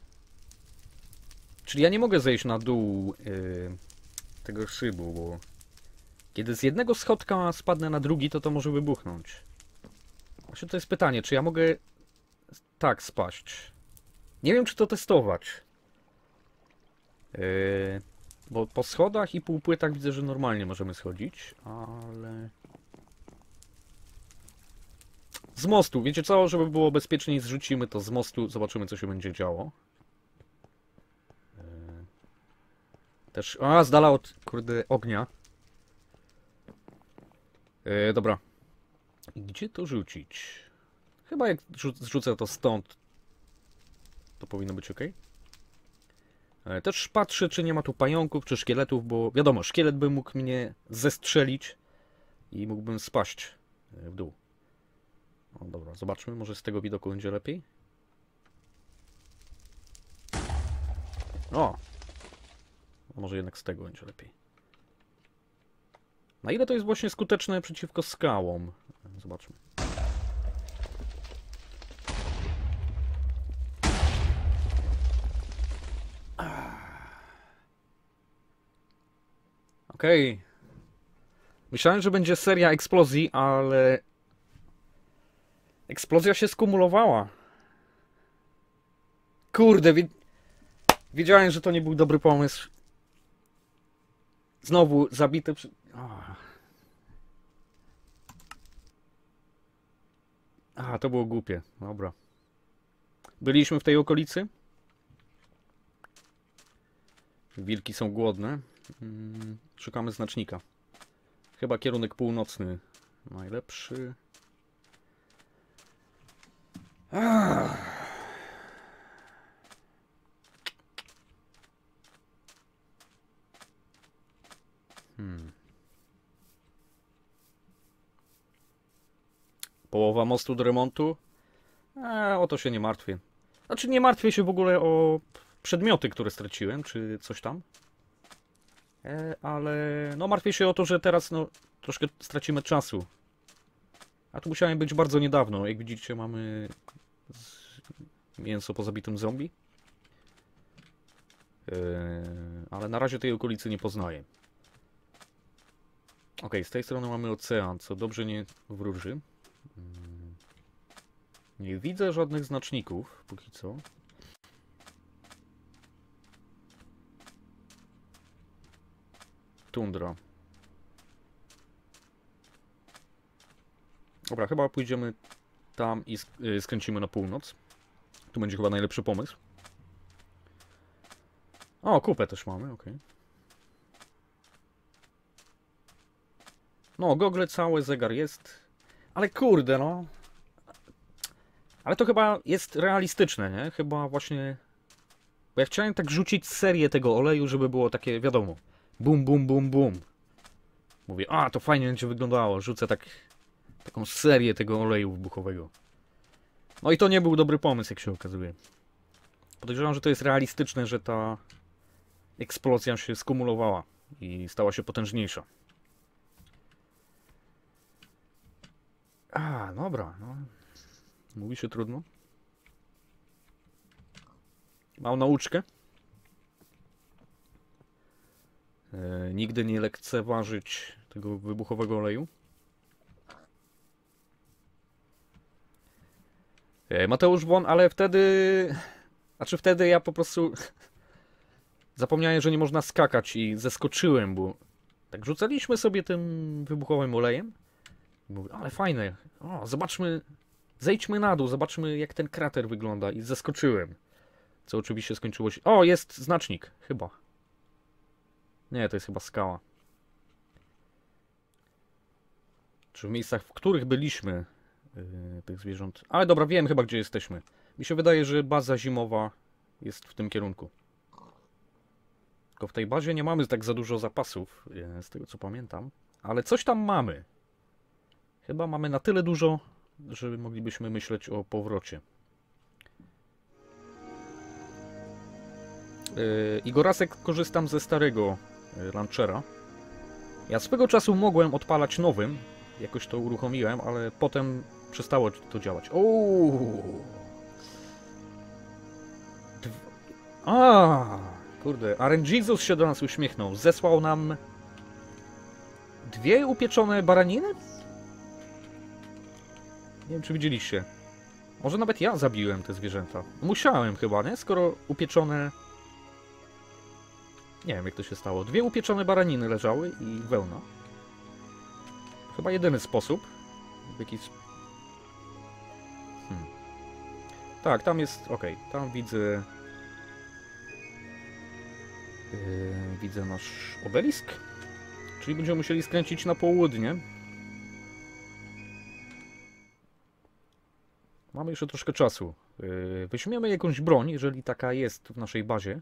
S1: Czyli ja nie mogę zejść na dół yy, tego szybu, bo kiedy z jednego schodka spadnę na drugi, to to może wybuchnąć. Właśnie to jest pytanie, czy ja mogę tak spaść? Nie wiem, czy to testować. Yy, bo po schodach i półpłytach widzę, że normalnie możemy schodzić, ale... Z mostu, wiecie co? Żeby było bezpieczniej, zrzucimy to z mostu, zobaczymy, co się będzie działo. Yy, Też... A, z dala od, kurde, ognia. Yy, dobra. Gdzie to rzucić? Chyba jak rzu- zrzucę to stąd, to powinno być ok. E, Też patrzę, czy nie ma tu pająków, czy szkieletów, bo wiadomo, szkielet by mógł mnie zestrzelić i mógłbym spaść e, w dół. O, dobra, zobaczmy, może z tego widoku będzie lepiej. O! Może jednak z tego będzie lepiej. Na ile to jest właśnie skuteczne przeciwko skałom? Zobaczmy. Okej. Myślałem, że będzie seria eksplozji, ale... Eksplozja się skumulowała. Kurde, wi... wiedziałem, że to nie był dobry pomysł. Znowu zabity przy... A, to było głupie. Dobra. Byliśmy w tej okolicy. Wilki są głodne. Mm, Szukamy znacznika. Chyba kierunek północny najlepszy. Ah. Hmm. Połowa mostu do remontu? E, o to się nie martwię. Znaczy nie martwię się w ogóle o przedmioty, które straciłem, czy coś tam. E, ale no martwię się o to, że teraz no troszkę stracimy czasu. A tu musiałem być bardzo niedawno. Jak widzicie mamy mięso po zabitym zombie. E, ale na razie tej okolicy nie poznaję. Ok, z tej strony mamy ocean, co dobrze nie wróży. Mm. Nie widzę żadnych znaczników, póki co. Tundra. Dobra, chyba pójdziemy tam i y, skręcimy na północ. Tu będzie chyba najlepszy pomysł. O, kupę też mamy, okej. No, gogle całe, zegar jest. Ale kurde, no. Ale to chyba jest realistyczne, nie? Chyba właśnie... Bo ja chciałem tak rzucić serię tego oleju, żeby było takie, wiadomo, bum, bum, bum, bum. Mówię, a, to fajnie będzie wyglądało. Rzucę tak, taką serię tego oleju wybuchowego. No i to nie był dobry pomysł, jak się okazuje. Podejrzewam, że to jest realistyczne, że ta eksplozja się skumulowała i stała się potężniejsza. A, dobra, no. Mówi się trudno. Mam nauczkę. E, nigdy nie lekceważyć tego wybuchowego oleju. E, Mateusz Won, ale wtedy... Znaczy wtedy ja po prostu... [laughs] Zapomniałem, że nie można skakać i zeskoczyłem, bo... Tak rzucaliśmy sobie tym wybuchowym olejem. Mówię, ale fajne. O, zobaczmy... Zejdźmy na dół, zobaczmy jak ten krater wygląda. I zeskoczyłem. Co oczywiście skończyło się... O, jest znacznik, chyba. Nie, to jest chyba skała. Czy w miejscach, w których byliśmy yy, tych zwierząt. Ale dobra, wiem chyba gdzie jesteśmy. Mi się wydaje, że baza zimowa jest w tym kierunku. Tylko w tej bazie nie mamy tak za dużo zapasów, yy, z tego co pamiętam. Ale coś tam mamy. Chyba mamy na tyle dużo, że moglibyśmy myśleć o powrocie. Yy, Igorasek korzystam ze starego yy, launchera. Ja swego czasu mogłem odpalać nowym, jakoś to uruchomiłem, ale potem przestało to działać. Uuu. Dw... A, kurde, RNGesus się do nas uśmiechnął. Zesłał nam dwie upieczone baraniny? Nie wiem, czy widzieliście. Może nawet ja zabiłem te zwierzęta. Musiałem chyba, nie? Skoro upieczone... Nie wiem, jak to się stało. Dwie upieczone baraniny leżały i wełna. Chyba jedyny sposób. W jaki... Hmm. Tak, tam jest... Okej, tam widzę... Yy, widzę nasz obelisk. Czyli będziemy musieli skręcić na południe. Mamy jeszcze troszkę czasu. Yy, Weźmiemy jakąś broń, jeżeli taka jest w naszej bazie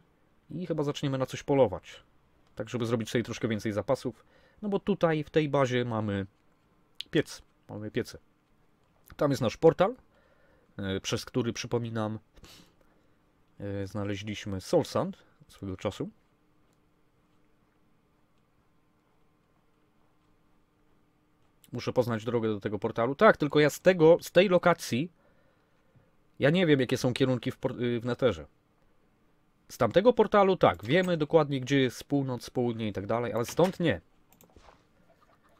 S1: i chyba zaczniemy na coś polować. Tak, żeby zrobić sobie troszkę więcej zapasów. No bo tutaj w tej bazie mamy piec. Mamy piece. Tam jest nasz portal, yy, przez który przypominam yy, znaleźliśmy Soul Sand swego czasu. Muszę poznać drogę do tego portalu. Tak, tylko ja z tego, z tej lokacji ja nie wiem, jakie są kierunki w, y, w neterze. Z tamtego portalu tak, wiemy dokładnie, gdzie jest północ, południe i tak dalej, ale stąd nie.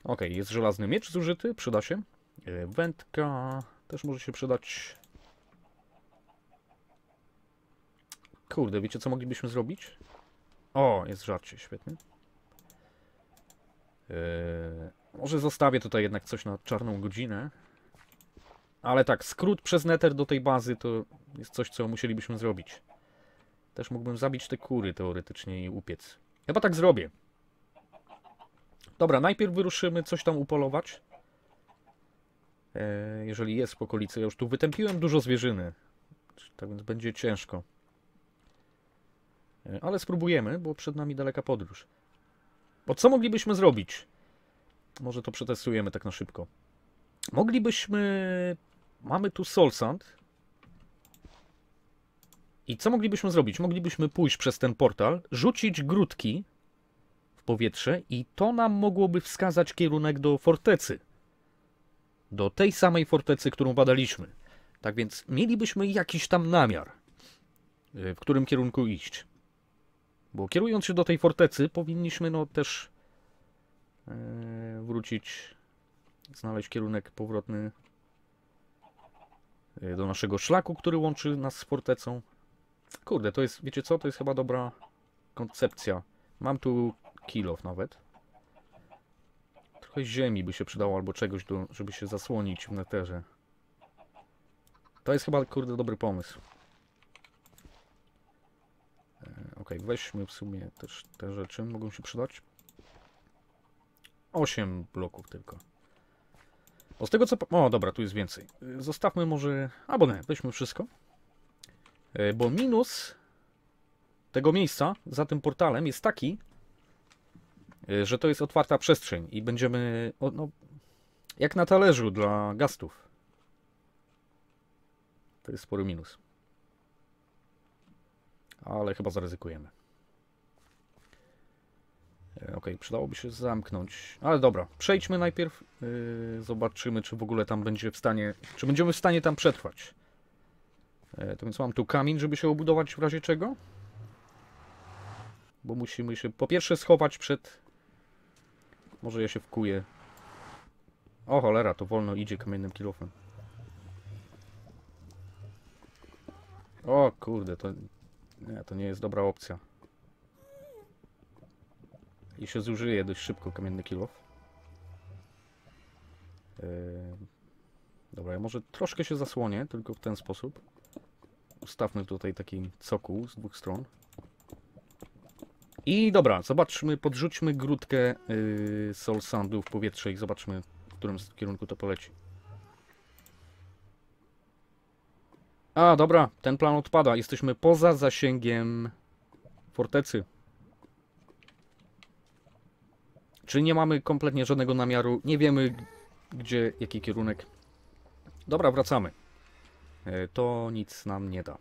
S1: Ok, jest żelazny miecz zużyty, przyda się. Y, Wędka też może się przydać. Kurde, wiecie co moglibyśmy zrobić? O, jest żarcie, świetnie. Yy, może zostawię tutaj jednak coś na czarną godzinę. Ale tak, skrót przez Nether do tej bazy to jest coś, co musielibyśmy zrobić. Też mógłbym zabić te kury teoretycznie i upiec. Chyba tak zrobię. Dobra, najpierw wyruszymy coś tam upolować. E, jeżeli jest w okolicy. Ja już tu wytępiłem dużo zwierzyny. Tak więc będzie ciężko. E, ale spróbujemy, bo przed nami daleka podróż. Bo co moglibyśmy zrobić? Może to przetestujemy tak na szybko. Moglibyśmy. Mamy tu Soul Sand. I co moglibyśmy zrobić? Moglibyśmy pójść przez ten portal, rzucić grudki w powietrze, i to nam mogłoby wskazać kierunek do fortecy. Do tej samej fortecy, którą badaliśmy. Tak więc mielibyśmy jakiś tam namiar, y, w którym kierunku iść. Bo kierując się do tej fortecy, powinniśmy no też e, wrócić, znaleźć kierunek powrotny e, do naszego szlaku, który łączy nas z fortecą. Kurde, to jest, wiecie co, to jest chyba dobra koncepcja. Mam tu kilof nawet. Trochę ziemi by się przydało, albo czegoś, do, żeby się zasłonić w neterze. To jest chyba, kurde, dobry pomysł. Ok, weźmy w sumie też te rzeczy, mogą się przydać. 8 bloków tylko. O, z tego co... O, dobra, tu jest więcej. Y, Zostawmy może... Albo nie, weźmy wszystko. Y, Bo minus tego miejsca za tym portalem jest taki, y, że to jest otwarta przestrzeń i będziemy... No, jak na talerzu dla gastów. To jest spory minus. Ale chyba zaryzykujemy. E, Okej, przydałoby się zamknąć. Ale dobra, przejdźmy najpierw. Yy, zobaczymy, czy w ogóle tam będzie w stanie. Czy będziemy w stanie tam przetrwać. E, to więc mam tu kamień, żeby się obudować w razie czego. Bo musimy się po pierwsze schować przed. Może ja się wkuję. O cholera, to wolno idzie kamiennym kilofem. O kurde, to nie, to nie jest dobra opcja. I się zużyje dość szybko kamienny kilof. Yy... Dobra, ja może troszkę się zasłonię, tylko w ten sposób. Ustawmy tutaj taki cokół z dwóch stron. I dobra, zobaczmy, podrzućmy grudkę yy, Soul Sandu w powietrze i zobaczmy, w którym kierunku to poleci. A, dobra, ten plan odpada. Jesteśmy poza zasięgiem fortecy. Czyli nie mamy kompletnie żadnego namiaru, nie wiemy gdzie, jaki kierunek. Dobra, wracamy. E, To nic nam nie da.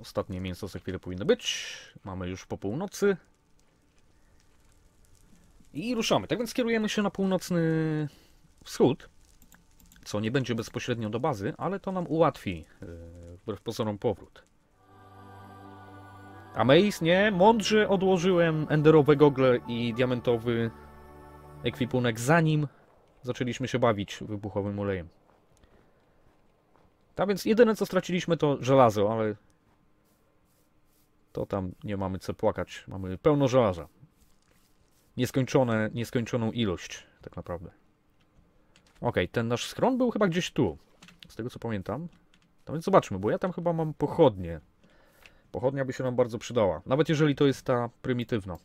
S1: Ostatnie mięso za chwilę powinno być. Mamy już po północy. I ruszamy. Tak więc kierujemy się na północny wschód, co nie będzie bezpośrednio do bazy, ale to nam ułatwi yy, wbrew pozorom powrót. A Maze nie, mądrze odłożyłem enderowe gogle i diamentowy ekwipunek zanim zaczęliśmy się bawić wybuchowym olejem. Tak więc jedyne co straciliśmy to żelazo, ale to tam nie mamy co płakać. Mamy pełno żelaza. Nieskończone, nieskończoną ilość, tak naprawdę. Ok, ten nasz schron był chyba gdzieś tu. Z tego co pamiętam. To więc zobaczmy, bo ja tam chyba mam pochodnie. Pochodnia by się nam bardzo przydała. Nawet jeżeli to jest ta prymitywna.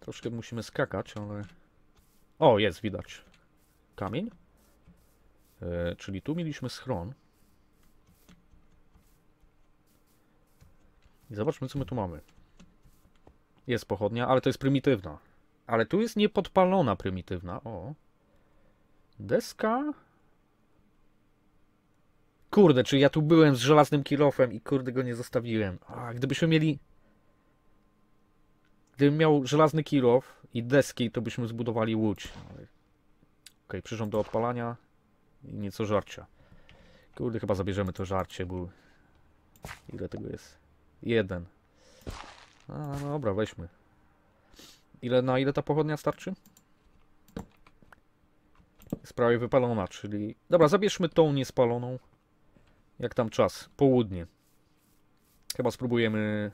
S1: Troszkę musimy skakać, ale... O, jest, widać. Kamień. E, czyli tu mieliśmy schron. I zobaczmy, co my tu mamy. Jest pochodnia, ale to jest prymitywna. Ale tu jest niepodpalona prymitywna. O. Deska. Kurde, czy ja tu byłem z żelaznym kilofem i kurde go nie zostawiłem. A, gdybyśmy mieli... Gdybym miał żelazny kilof i deski, to byśmy zbudowali łódź. Okej, przyrząd do odpalania i nieco żarcia. Kurde, chyba zabierzemy to żarcie, bo... Ile tego jest? Jeden. A, no dobra, weźmy. Ile, na ile ta pochodnia starczy? Jest prawie wypalona, czyli... Dobra, zabierzmy tą niespaloną. Jak tam czas? Południe. Chyba spróbujemy...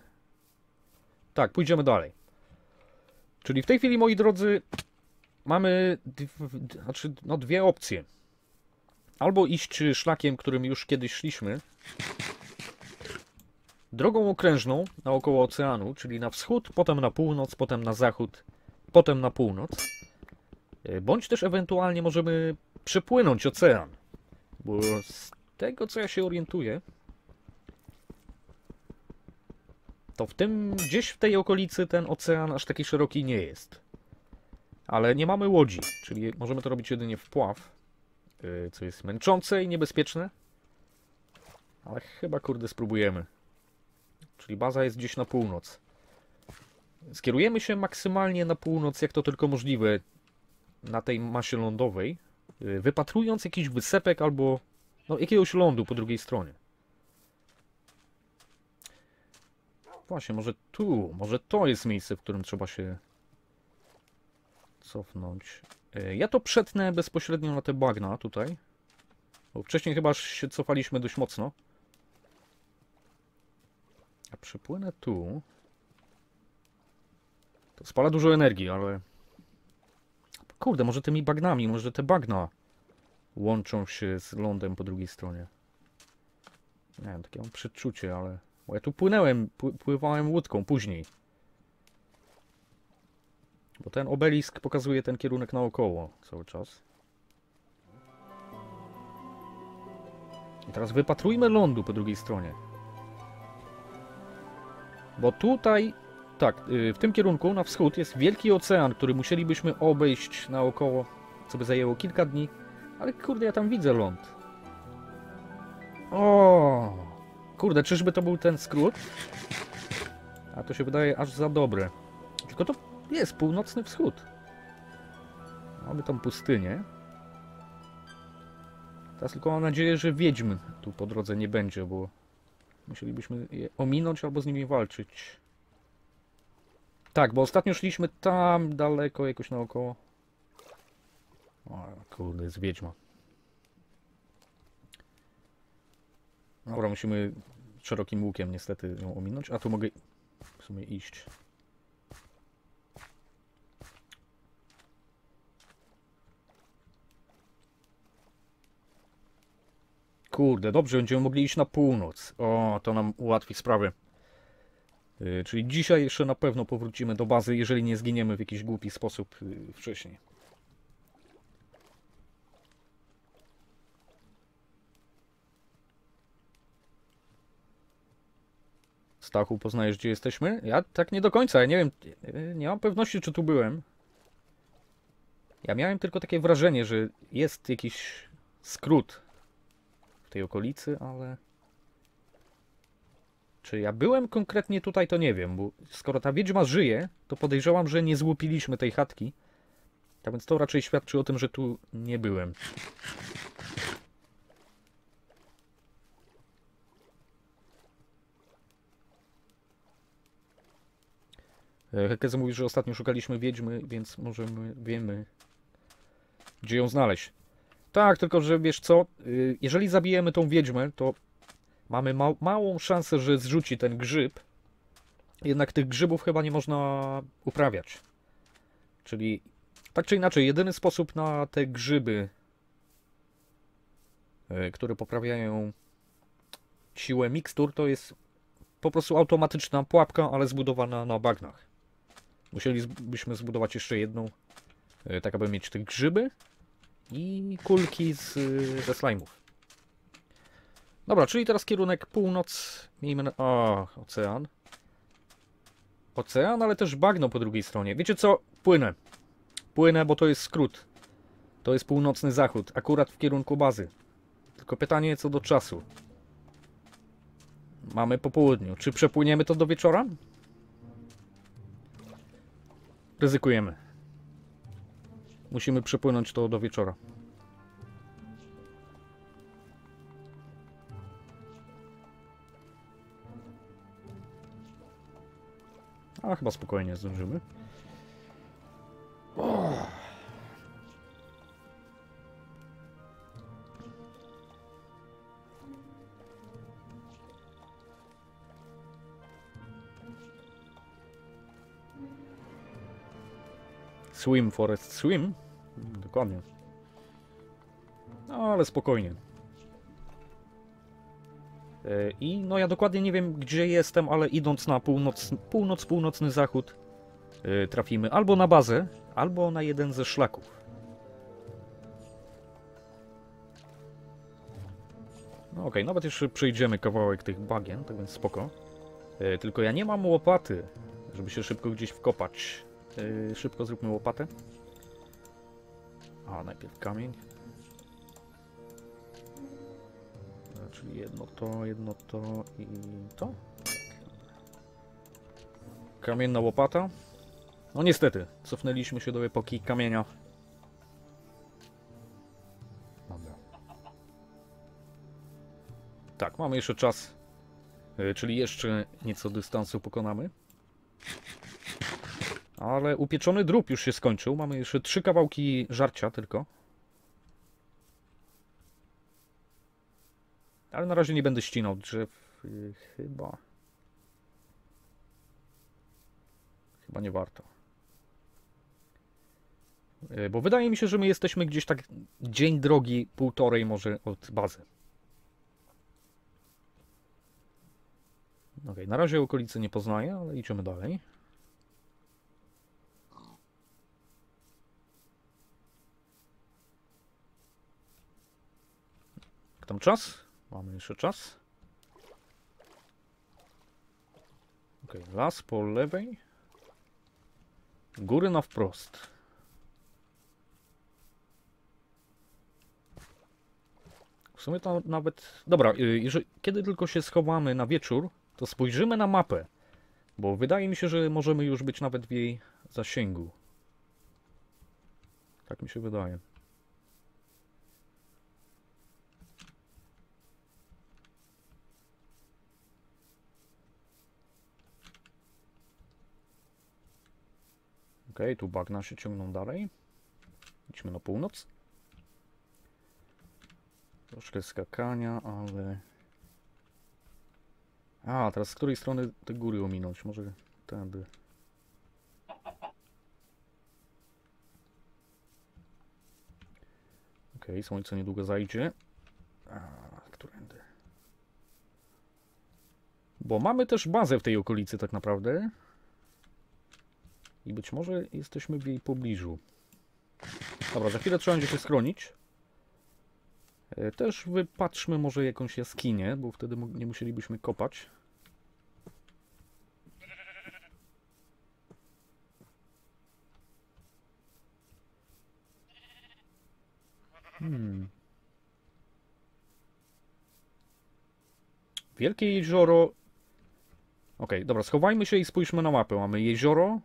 S1: Tak, pójdziemy dalej. Czyli w tej chwili, moi drodzy, mamy znaczy, no, dwie opcje. Albo iść szlakiem, którym już kiedyś szliśmy, drogą okrężną naokoło oceanu, czyli na wschód, potem na północ, potem na zachód, potem na północ. E, bądź też ewentualnie możemy przepłynąć ocean. Bo z tego co ja się orientuję, to w tym, gdzieś w tej okolicy ten ocean aż taki szeroki nie jest. Ale nie mamy łodzi, czyli możemy to robić jedynie w pław, e, co jest męczące i niebezpieczne. Ale chyba kurde spróbujemy. Czyli baza jest gdzieś na północ. Skierujemy się maksymalnie na północ, jak to tylko możliwe, na tej masie lądowej, y, wypatrując jakiś wysepek albo no, jakiegoś lądu po drugiej stronie. Właśnie, może tu, może to jest miejsce, w którym trzeba się cofnąć. Y, ja to przetnę bezpośrednio na te bagna tutaj. Bo wcześniej chyba się cofaliśmy dość mocno. A przepłynę tu. To spala dużo energii, ale... Kurde, może tymi bagnami, może te bagna łączą się z lądem po drugiej stronie. Nie wiem, takie mam przeczucie, ale... Bo ja tu płynęłem, pływałem łódką później. Bo ten obelisk pokazuje ten kierunek naokoło cały czas. I teraz wypatrujmy lądu po drugiej stronie. Bo tutaj, tak, y, w tym kierunku na wschód jest wielki ocean, który musielibyśmy obejść naokoło, co by zajęło kilka dni. Ale kurde, ja tam widzę ląd. O, kurde, czyżby to był ten skrót? A to się wydaje aż za dobre. Tylko to jest północny wschód. Mamy tam pustynię. Teraz tylko mam nadzieję, że wiedźmy tu po drodze nie będzie, bo Musielibyśmy je ominąć albo z nimi walczyć. Tak, bo ostatnio szliśmy tam daleko, jakoś naokoło. O kurde, jest wiedźma. Dobra, musimy szerokim łukiem niestety ją ominąć. A tu mogę w sumie iść. Kurde, dobrze, będziemy mogli iść na północ. O, to nam ułatwi sprawę. Yy, czyli dzisiaj jeszcze na pewno powrócimy do bazy, jeżeli nie zginiemy w jakiś głupi sposób yy, wcześniej. Stachu, poznajesz gdzie jesteśmy? Ja tak nie do końca, ja nie wiem, nie mam pewności czy tu byłem. Ja miałem tylko takie wrażenie, że jest jakiś skrót w tej okolicy, ale... Czy ja byłem konkretnie tutaj, to nie wiem, bo skoro ta wiedźma żyje, to podejrzewam, że nie złupiliśmy tej chatki. Tak więc to raczej świadczy o tym, że tu nie byłem. E, Hekeze mówi, że ostatnio szukaliśmy wiedźmy, więc możemy, wiemy, gdzie ją znaleźć. Tak, tylko że wiesz co, y, jeżeli zabijemy tą wiedźmę, to mamy ma małą szansę, że zrzuci ten grzyb. Jednak tych grzybów chyba nie można uprawiać. Czyli tak czy inaczej, jedyny sposób na te grzyby, y, które poprawiają siłę mikstur, to jest po prostu automatyczna pułapka, ale zbudowana na bagnach. Musielibyśmy zbudować jeszcze jedną, y, tak aby mieć te grzyby i kulki z, ze slajmów. Dobra, czyli teraz kierunek północ. Miejmy na... O, ocean. Ocean, ale też bagno po drugiej stronie. Wiecie co? Płynę. Płynę, bo to jest skrót. To jest północny zachód, akurat w kierunku bazy. Tylko pytanie co do czasu. Mamy po południu. Czy przepłyniemy to do wieczora? Ryzykujemy. Musimy przepłynąć to do wieczora. A chyba spokojnie zdążymy. Swim, Forest Swim. Dokładnie. No, ale spokojnie. E, I no ja dokładnie nie wiem gdzie jestem, ale idąc na północ, północ północny zachód e, trafimy albo na bazę, albo na jeden ze szlaków. No okej, nawet jeszcze przejdziemy kawałek tych bagien, tak więc spoko. E, Tylko ja nie mam łopaty, żeby się szybko gdzieś wkopać. E, Szybko zróbmy łopatę. A, najpierw kamień. E, Czyli jedno to, jedno to i to. Kamienna łopata. No niestety, cofnęliśmy się do epoki kamienia. Dobra. Tak, mamy jeszcze czas. E, Czyli jeszcze nieco dystansu pokonamy. Ale upieczony drób już się skończył. Mamy jeszcze trzy kawałki żarcia tylko. Ale na razie nie będę ścinał drzew. y, Chyba. Chyba nie warto. Y, Bo wydaje mi się, że my jesteśmy gdzieś tak dzień drogi, półtorej może od bazy. Ok, na razie okolicy nie poznaję, ale idziemy dalej. Tam czas? Mamy jeszcze czas. Ok, las po lewej. Góry na wprost. W sumie to nawet... Dobra, y, jeżeli, kiedy tylko się schowamy na wieczór, to spojrzymy na mapę. Bo wydaje mi się, że możemy już być nawet w jej zasięgu. Tak mi się wydaje. Ok, tu bagna się ciągną dalej. Idźmy na północ. Troszkę skakania, ale... A, teraz z której strony te góry ominąć? Może tędy. Ok, słońce niedługo zajdzie. A, którędy? Bo mamy też bazę w tej okolicy tak naprawdę. I być może jesteśmy w jej pobliżu. Dobra, za chwilę trzeba będzie się schronić. E, Też wypatrzmy może jakąś jaskinię, bo wtedy nie musielibyśmy kopać. Hmm. Wielkie jezioro. Okej, dobra, schowajmy się i spójrzmy na mapę. Mamy jezioro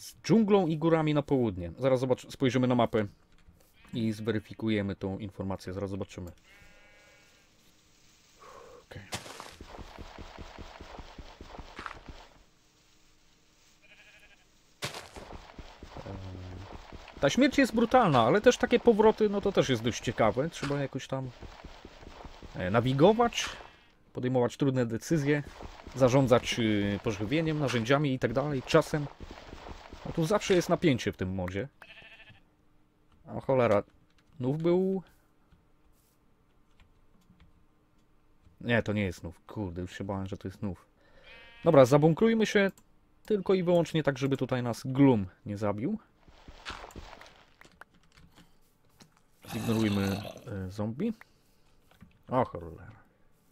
S1: z dżunglą i górami na południe. Zaraz zobacz, spojrzymy na mapę i zweryfikujemy tą informację. Zaraz zobaczymy. Okej. Ta śmierć jest brutalna, ale też takie powroty, no to też jest dość ciekawe. Trzeba jakoś tam e, nawigować, podejmować trudne decyzje, zarządzać y, pożywieniem, narzędziami i tak dalej, czasem. Tu zawsze jest napięcie w tym modzie. A cholera, nów był... Nie, to nie jest nów. Kurde, już się bałem, że to jest nów. Dobra, zabunkrujmy się tylko i wyłącznie tak, żeby tutaj nas Gloom nie zabił. Zignorujmy e, zombie. O cholera.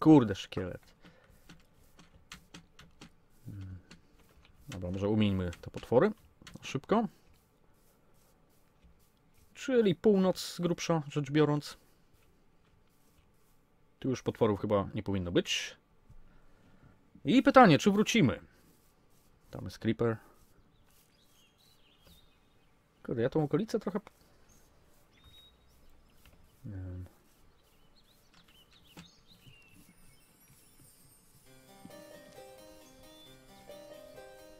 S1: Kurde, szkielet. Hmm. Dobra, może umieńmy te potwory. Szybko. Czyli północ grubsza rzecz biorąc. Tu już potworów chyba nie powinno być. I pytanie, czy wrócimy? Tam jest creeper. Kurde, ja tą okolicę trochę... Nie wiem.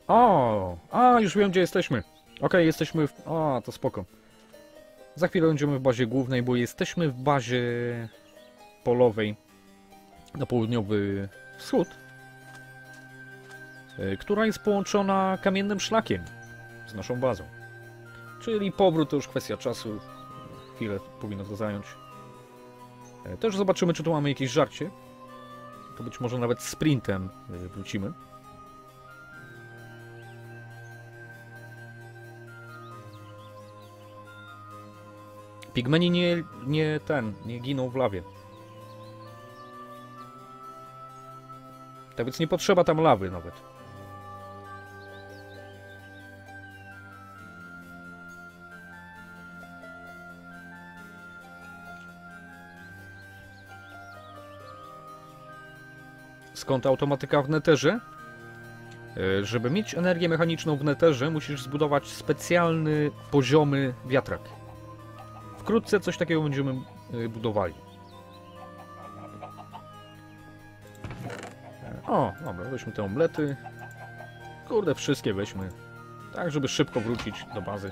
S1: O, a już wiem gdzie jesteśmy. Okej, jesteśmy w... O, to spoko. Za chwilę będziemy w bazie głównej, bo jesteśmy w bazie polowej na południowy wschód, y, która jest połączona kamiennym szlakiem z naszą bazą. Czyli powrót to już kwestia czasu. Chwilę powinno to zająć. E, Też zobaczymy, czy tu mamy jakieś żarcie. To być może nawet sprintem y, wrócimy. Pigmeni nie, nie ten, nie giną w lawie. Tak więc nie potrzeba tam lawy nawet. Skąd automatyka w neterze? E, Żeby mieć energię mechaniczną w neterze, musisz zbudować specjalny, poziomy wiatrak. Wkrótce coś takiego będziemy y, budowali. O, dobra, weźmy te omlety. Kurde, wszystkie weźmy. Tak, żeby szybko wrócić do bazy.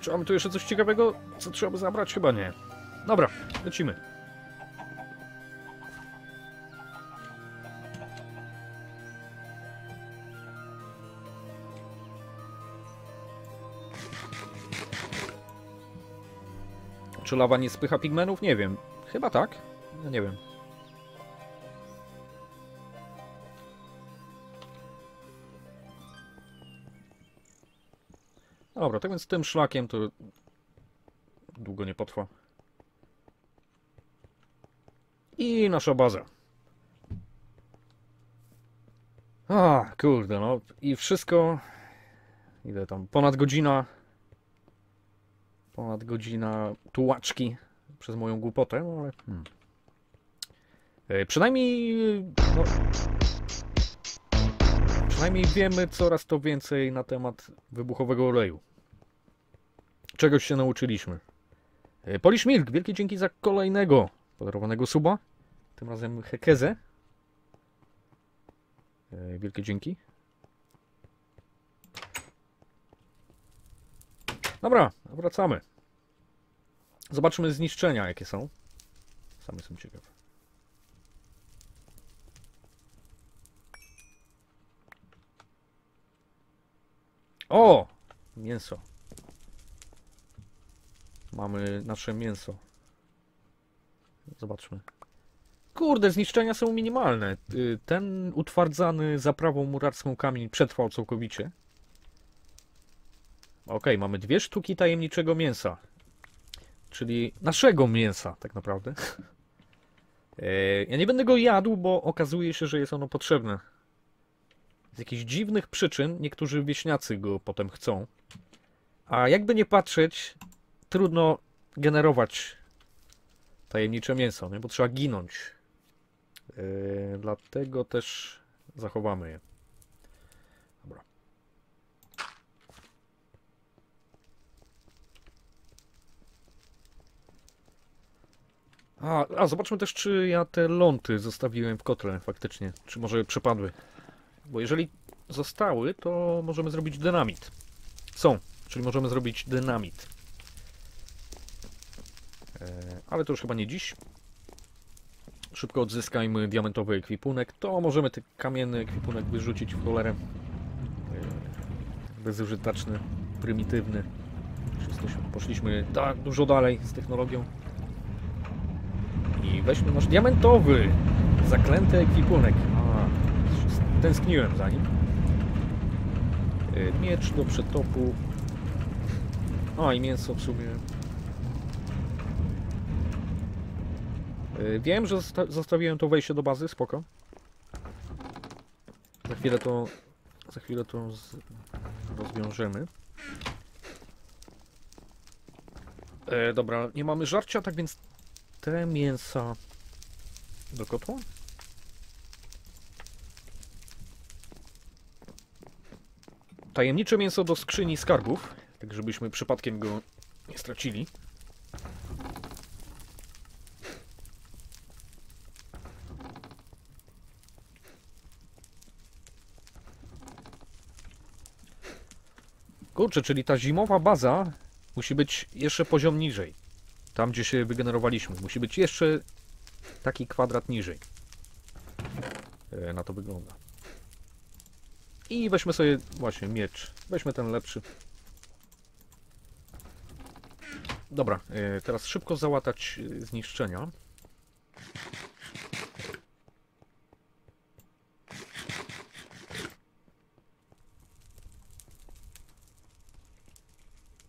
S1: Czy mamy tu jeszcze coś ciekawego, co trzeba by zabrać? Chyba nie. Dobra, lecimy. Czy lawa nie spycha pigmenów? Nie wiem. Chyba tak. Ja nie wiem. Dobra, tak więc tym szlakiem to długo nie potrwa. I nasza baza. A, kurde, no. I wszystko. Ile tam? Ponad godzina ponad godzina tułaczki przez moją głupotę, no ale... Hmm. E, Przynajmniej... No, przynajmniej wiemy coraz to więcej na temat wybuchowego oleju. Czegoś się nauczyliśmy. E, Polish Milk, wielkie dzięki za kolejnego podarowanego suba. Tym razem Hekeze. E, Wielkie dzięki. Dobra, wracamy. Zobaczmy zniszczenia, jakie są. Sam jestem ciekaw. O! Mięso. Mamy nasze mięso. Zobaczmy. Kurde, zniszczenia są minimalne. Y, Ten utwardzany zaprawą murarską kamień przetrwał całkowicie. Okej, mamy dwie sztuki tajemniczego mięsa. Czyli naszego mięsa, tak naprawdę. E, Ja nie będę go jadł, bo okazuje się, że jest ono potrzebne. Z jakichś dziwnych przyczyn niektórzy wieśniacy go potem chcą. A jakby nie patrzeć, trudno generować tajemnicze mięso, nie? Bo trzeba ginąć. Yy, dlatego też zachowamy je. A, a zobaczmy też, czy ja te ląty zostawiłem w kotle faktycznie. Czy może przepadły. Bo jeżeli zostały, to możemy zrobić dynamit. Są, czyli możemy zrobić dynamit. E, ale to już chyba nie dziś. Szybko odzyskajmy diamentowy ekwipunek. To możemy ten kamienny ekwipunek wyrzucić w cholerę. E, Bezużyteczny, prymitywny. Jesteśmy- Poszliśmy tak dużo dalej z technologią. Weźmy nasz diamentowy, zaklęty ekwipunek. A, tęskniłem za nim. E, Miecz do przetopu. A i mięso w sumie. E, Wiem, że zosta zostawiłem to wejście do bazy, spoko. Za chwilę to... Za chwilę to rozwiążemy. E, dobra, nie mamy żarcia, tak więc te mięsa do kotła. Tajemnicze mięso do skrzyni skarbów, tak żebyśmy przypadkiem go nie stracili. Kurczę, czyli ta zimowa baza musi być jeszcze poziom niżej. Tam, gdzie się wygenerowaliśmy. Musi być jeszcze taki kwadrat niżej. E, Na to wygląda. I weźmy sobie właśnie miecz. Weźmy ten lepszy. Dobra, e, teraz szybko załatać e, zniszczenia.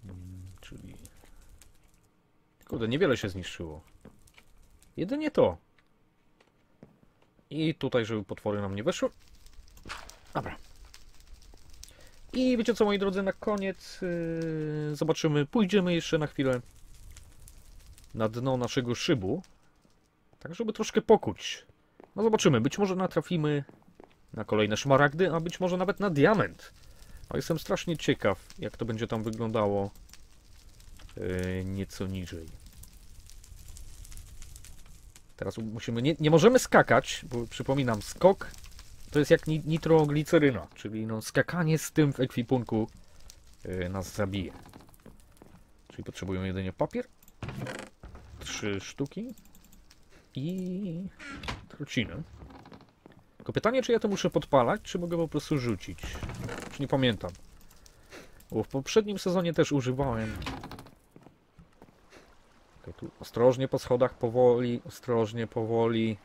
S1: Mm, Czyli... Kurde, niewiele się zniszczyło. Jedynie to. I tutaj, żeby potwory nam nie weszły. Dobra. I wiecie co, moi drodzy, na koniec yy, zobaczymy, pójdziemy jeszcze na chwilę na dno naszego szybu, tak żeby troszkę pokuć. No zobaczymy, być może natrafimy na kolejne szmaragdy, a być może nawet na diament. No jestem strasznie ciekaw, jak to będzie tam wyglądało yy, nieco niżej. Teraz musimy, nie, nie możemy skakać, bo przypominam, skok to jest jak ni- nitrogliceryna, czyli no skakanie z tym w ekwipunku yy, nas zabije. Czyli potrzebujemy jedynie papier, trzy sztuki i truciny. Tylko pytanie, czy ja to muszę podpalać, czy mogę po prostu rzucić? Już nie pamiętam. Bo w poprzednim sezonie też używałem. Okej, tu ostrożnie po schodach, powoli, ostrożnie, powoli.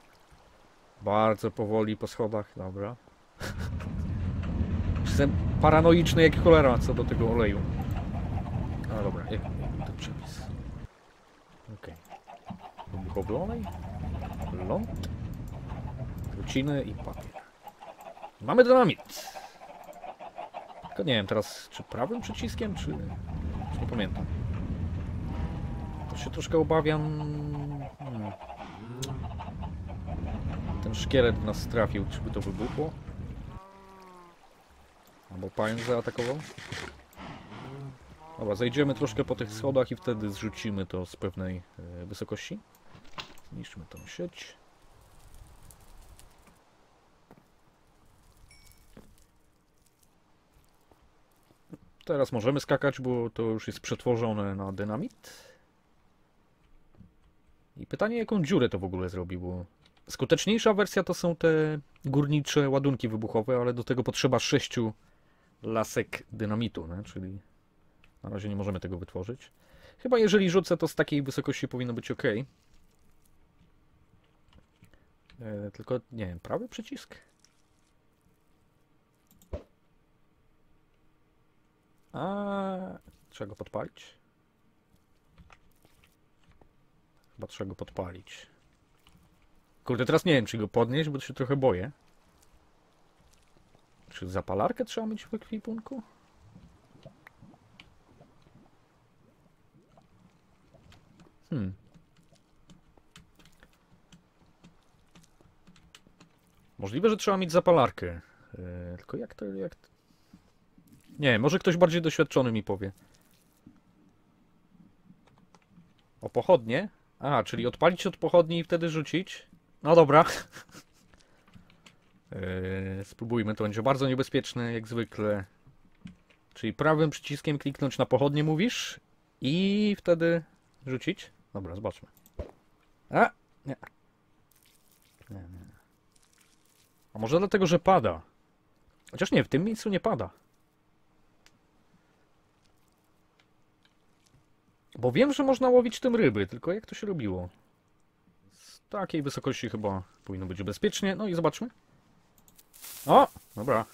S1: Bardzo powoli po schodach, dobra. [laughs] Jestem paranoiczny jak cholera co do tego oleju. A dobra, jak to przepis? Okej. Wybuchowy olej, ląd, truciny i papier. Mamy dynamit! Tylko nie wiem teraz, czy prawym przyciskiem, czy nie pamiętam. Się troszkę obawiam... Hmm. Ten szkielet w nas trafił, czy by to wybuchło? Albo pająk zaatakował? Dobra, zejdziemy troszkę po tych schodach i wtedy zrzucimy to z pewnej e, wysokości. Zniszczmy tą sieć. Teraz możemy skakać, bo to już jest przetworzone na dynamit. I pytanie, jaką dziurę to w ogóle zrobi, bo skuteczniejsza wersja to są te górnicze ładunki wybuchowe, ale do tego potrzeba sześciu lasek dynamitu, czyli na razie nie możemy tego wytworzyć. Chyba jeżeli rzucę, to z takiej wysokości powinno być ok. E, tylko, nie wiem, prawy przycisk? A, trzeba go podpalić? Chyba trzeba go podpalić. Kurde, teraz nie wiem, czy go podnieść, bo się trochę boję. Czy zapalarkę trzeba mieć w ekwipunku? Hmm. Możliwe, że trzeba mieć zapalarkę. E, tylko jak to, jak to... Nie, może ktoś bardziej doświadczony mi powie. O pochodnie? A, czyli odpalić od pochodni i wtedy rzucić? No dobra. [laughs] Yy, spróbujmy, to będzie bardzo niebezpieczne, jak zwykle. Czyli prawym przyciskiem kliknąć na pochodnie, mówisz? I wtedy rzucić? Dobra, zobaczmy. A! Nie. Nie, nie. A może dlatego, że pada? Chociaż nie, w tym miejscu nie pada. Bo wiem, że można łowić tym ryby, tylko jak to się robiło? Z takiej wysokości chyba powinno być bezpiecznie. No i zobaczmy. O! Dobra.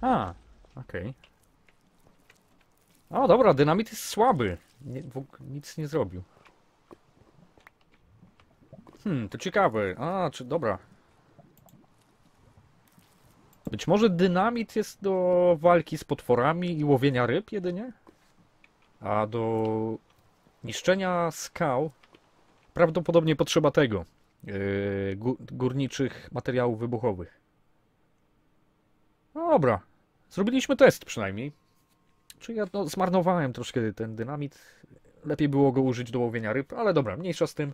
S1: A, okej. O, dobra, dynamit jest słaby. Nie, nic nie zrobił. Hmm, to ciekawe. A, czy dobra. Być może dynamit jest do walki z potworami i łowienia ryb jedynie? A do niszczenia skał prawdopodobnie potrzeba tego. Yy, gó- górniczych materiałów wybuchowych. No dobra. Zrobiliśmy test przynajmniej. Czy ja no, zmarnowałem troszkę ten dynamit. Lepiej było go użyć do łowienia ryb, ale dobra, mniejsza z tym.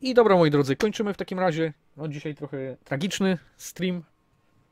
S1: I dobra, moi drodzy, kończymy w takim razie. No dzisiaj trochę tragiczny stream,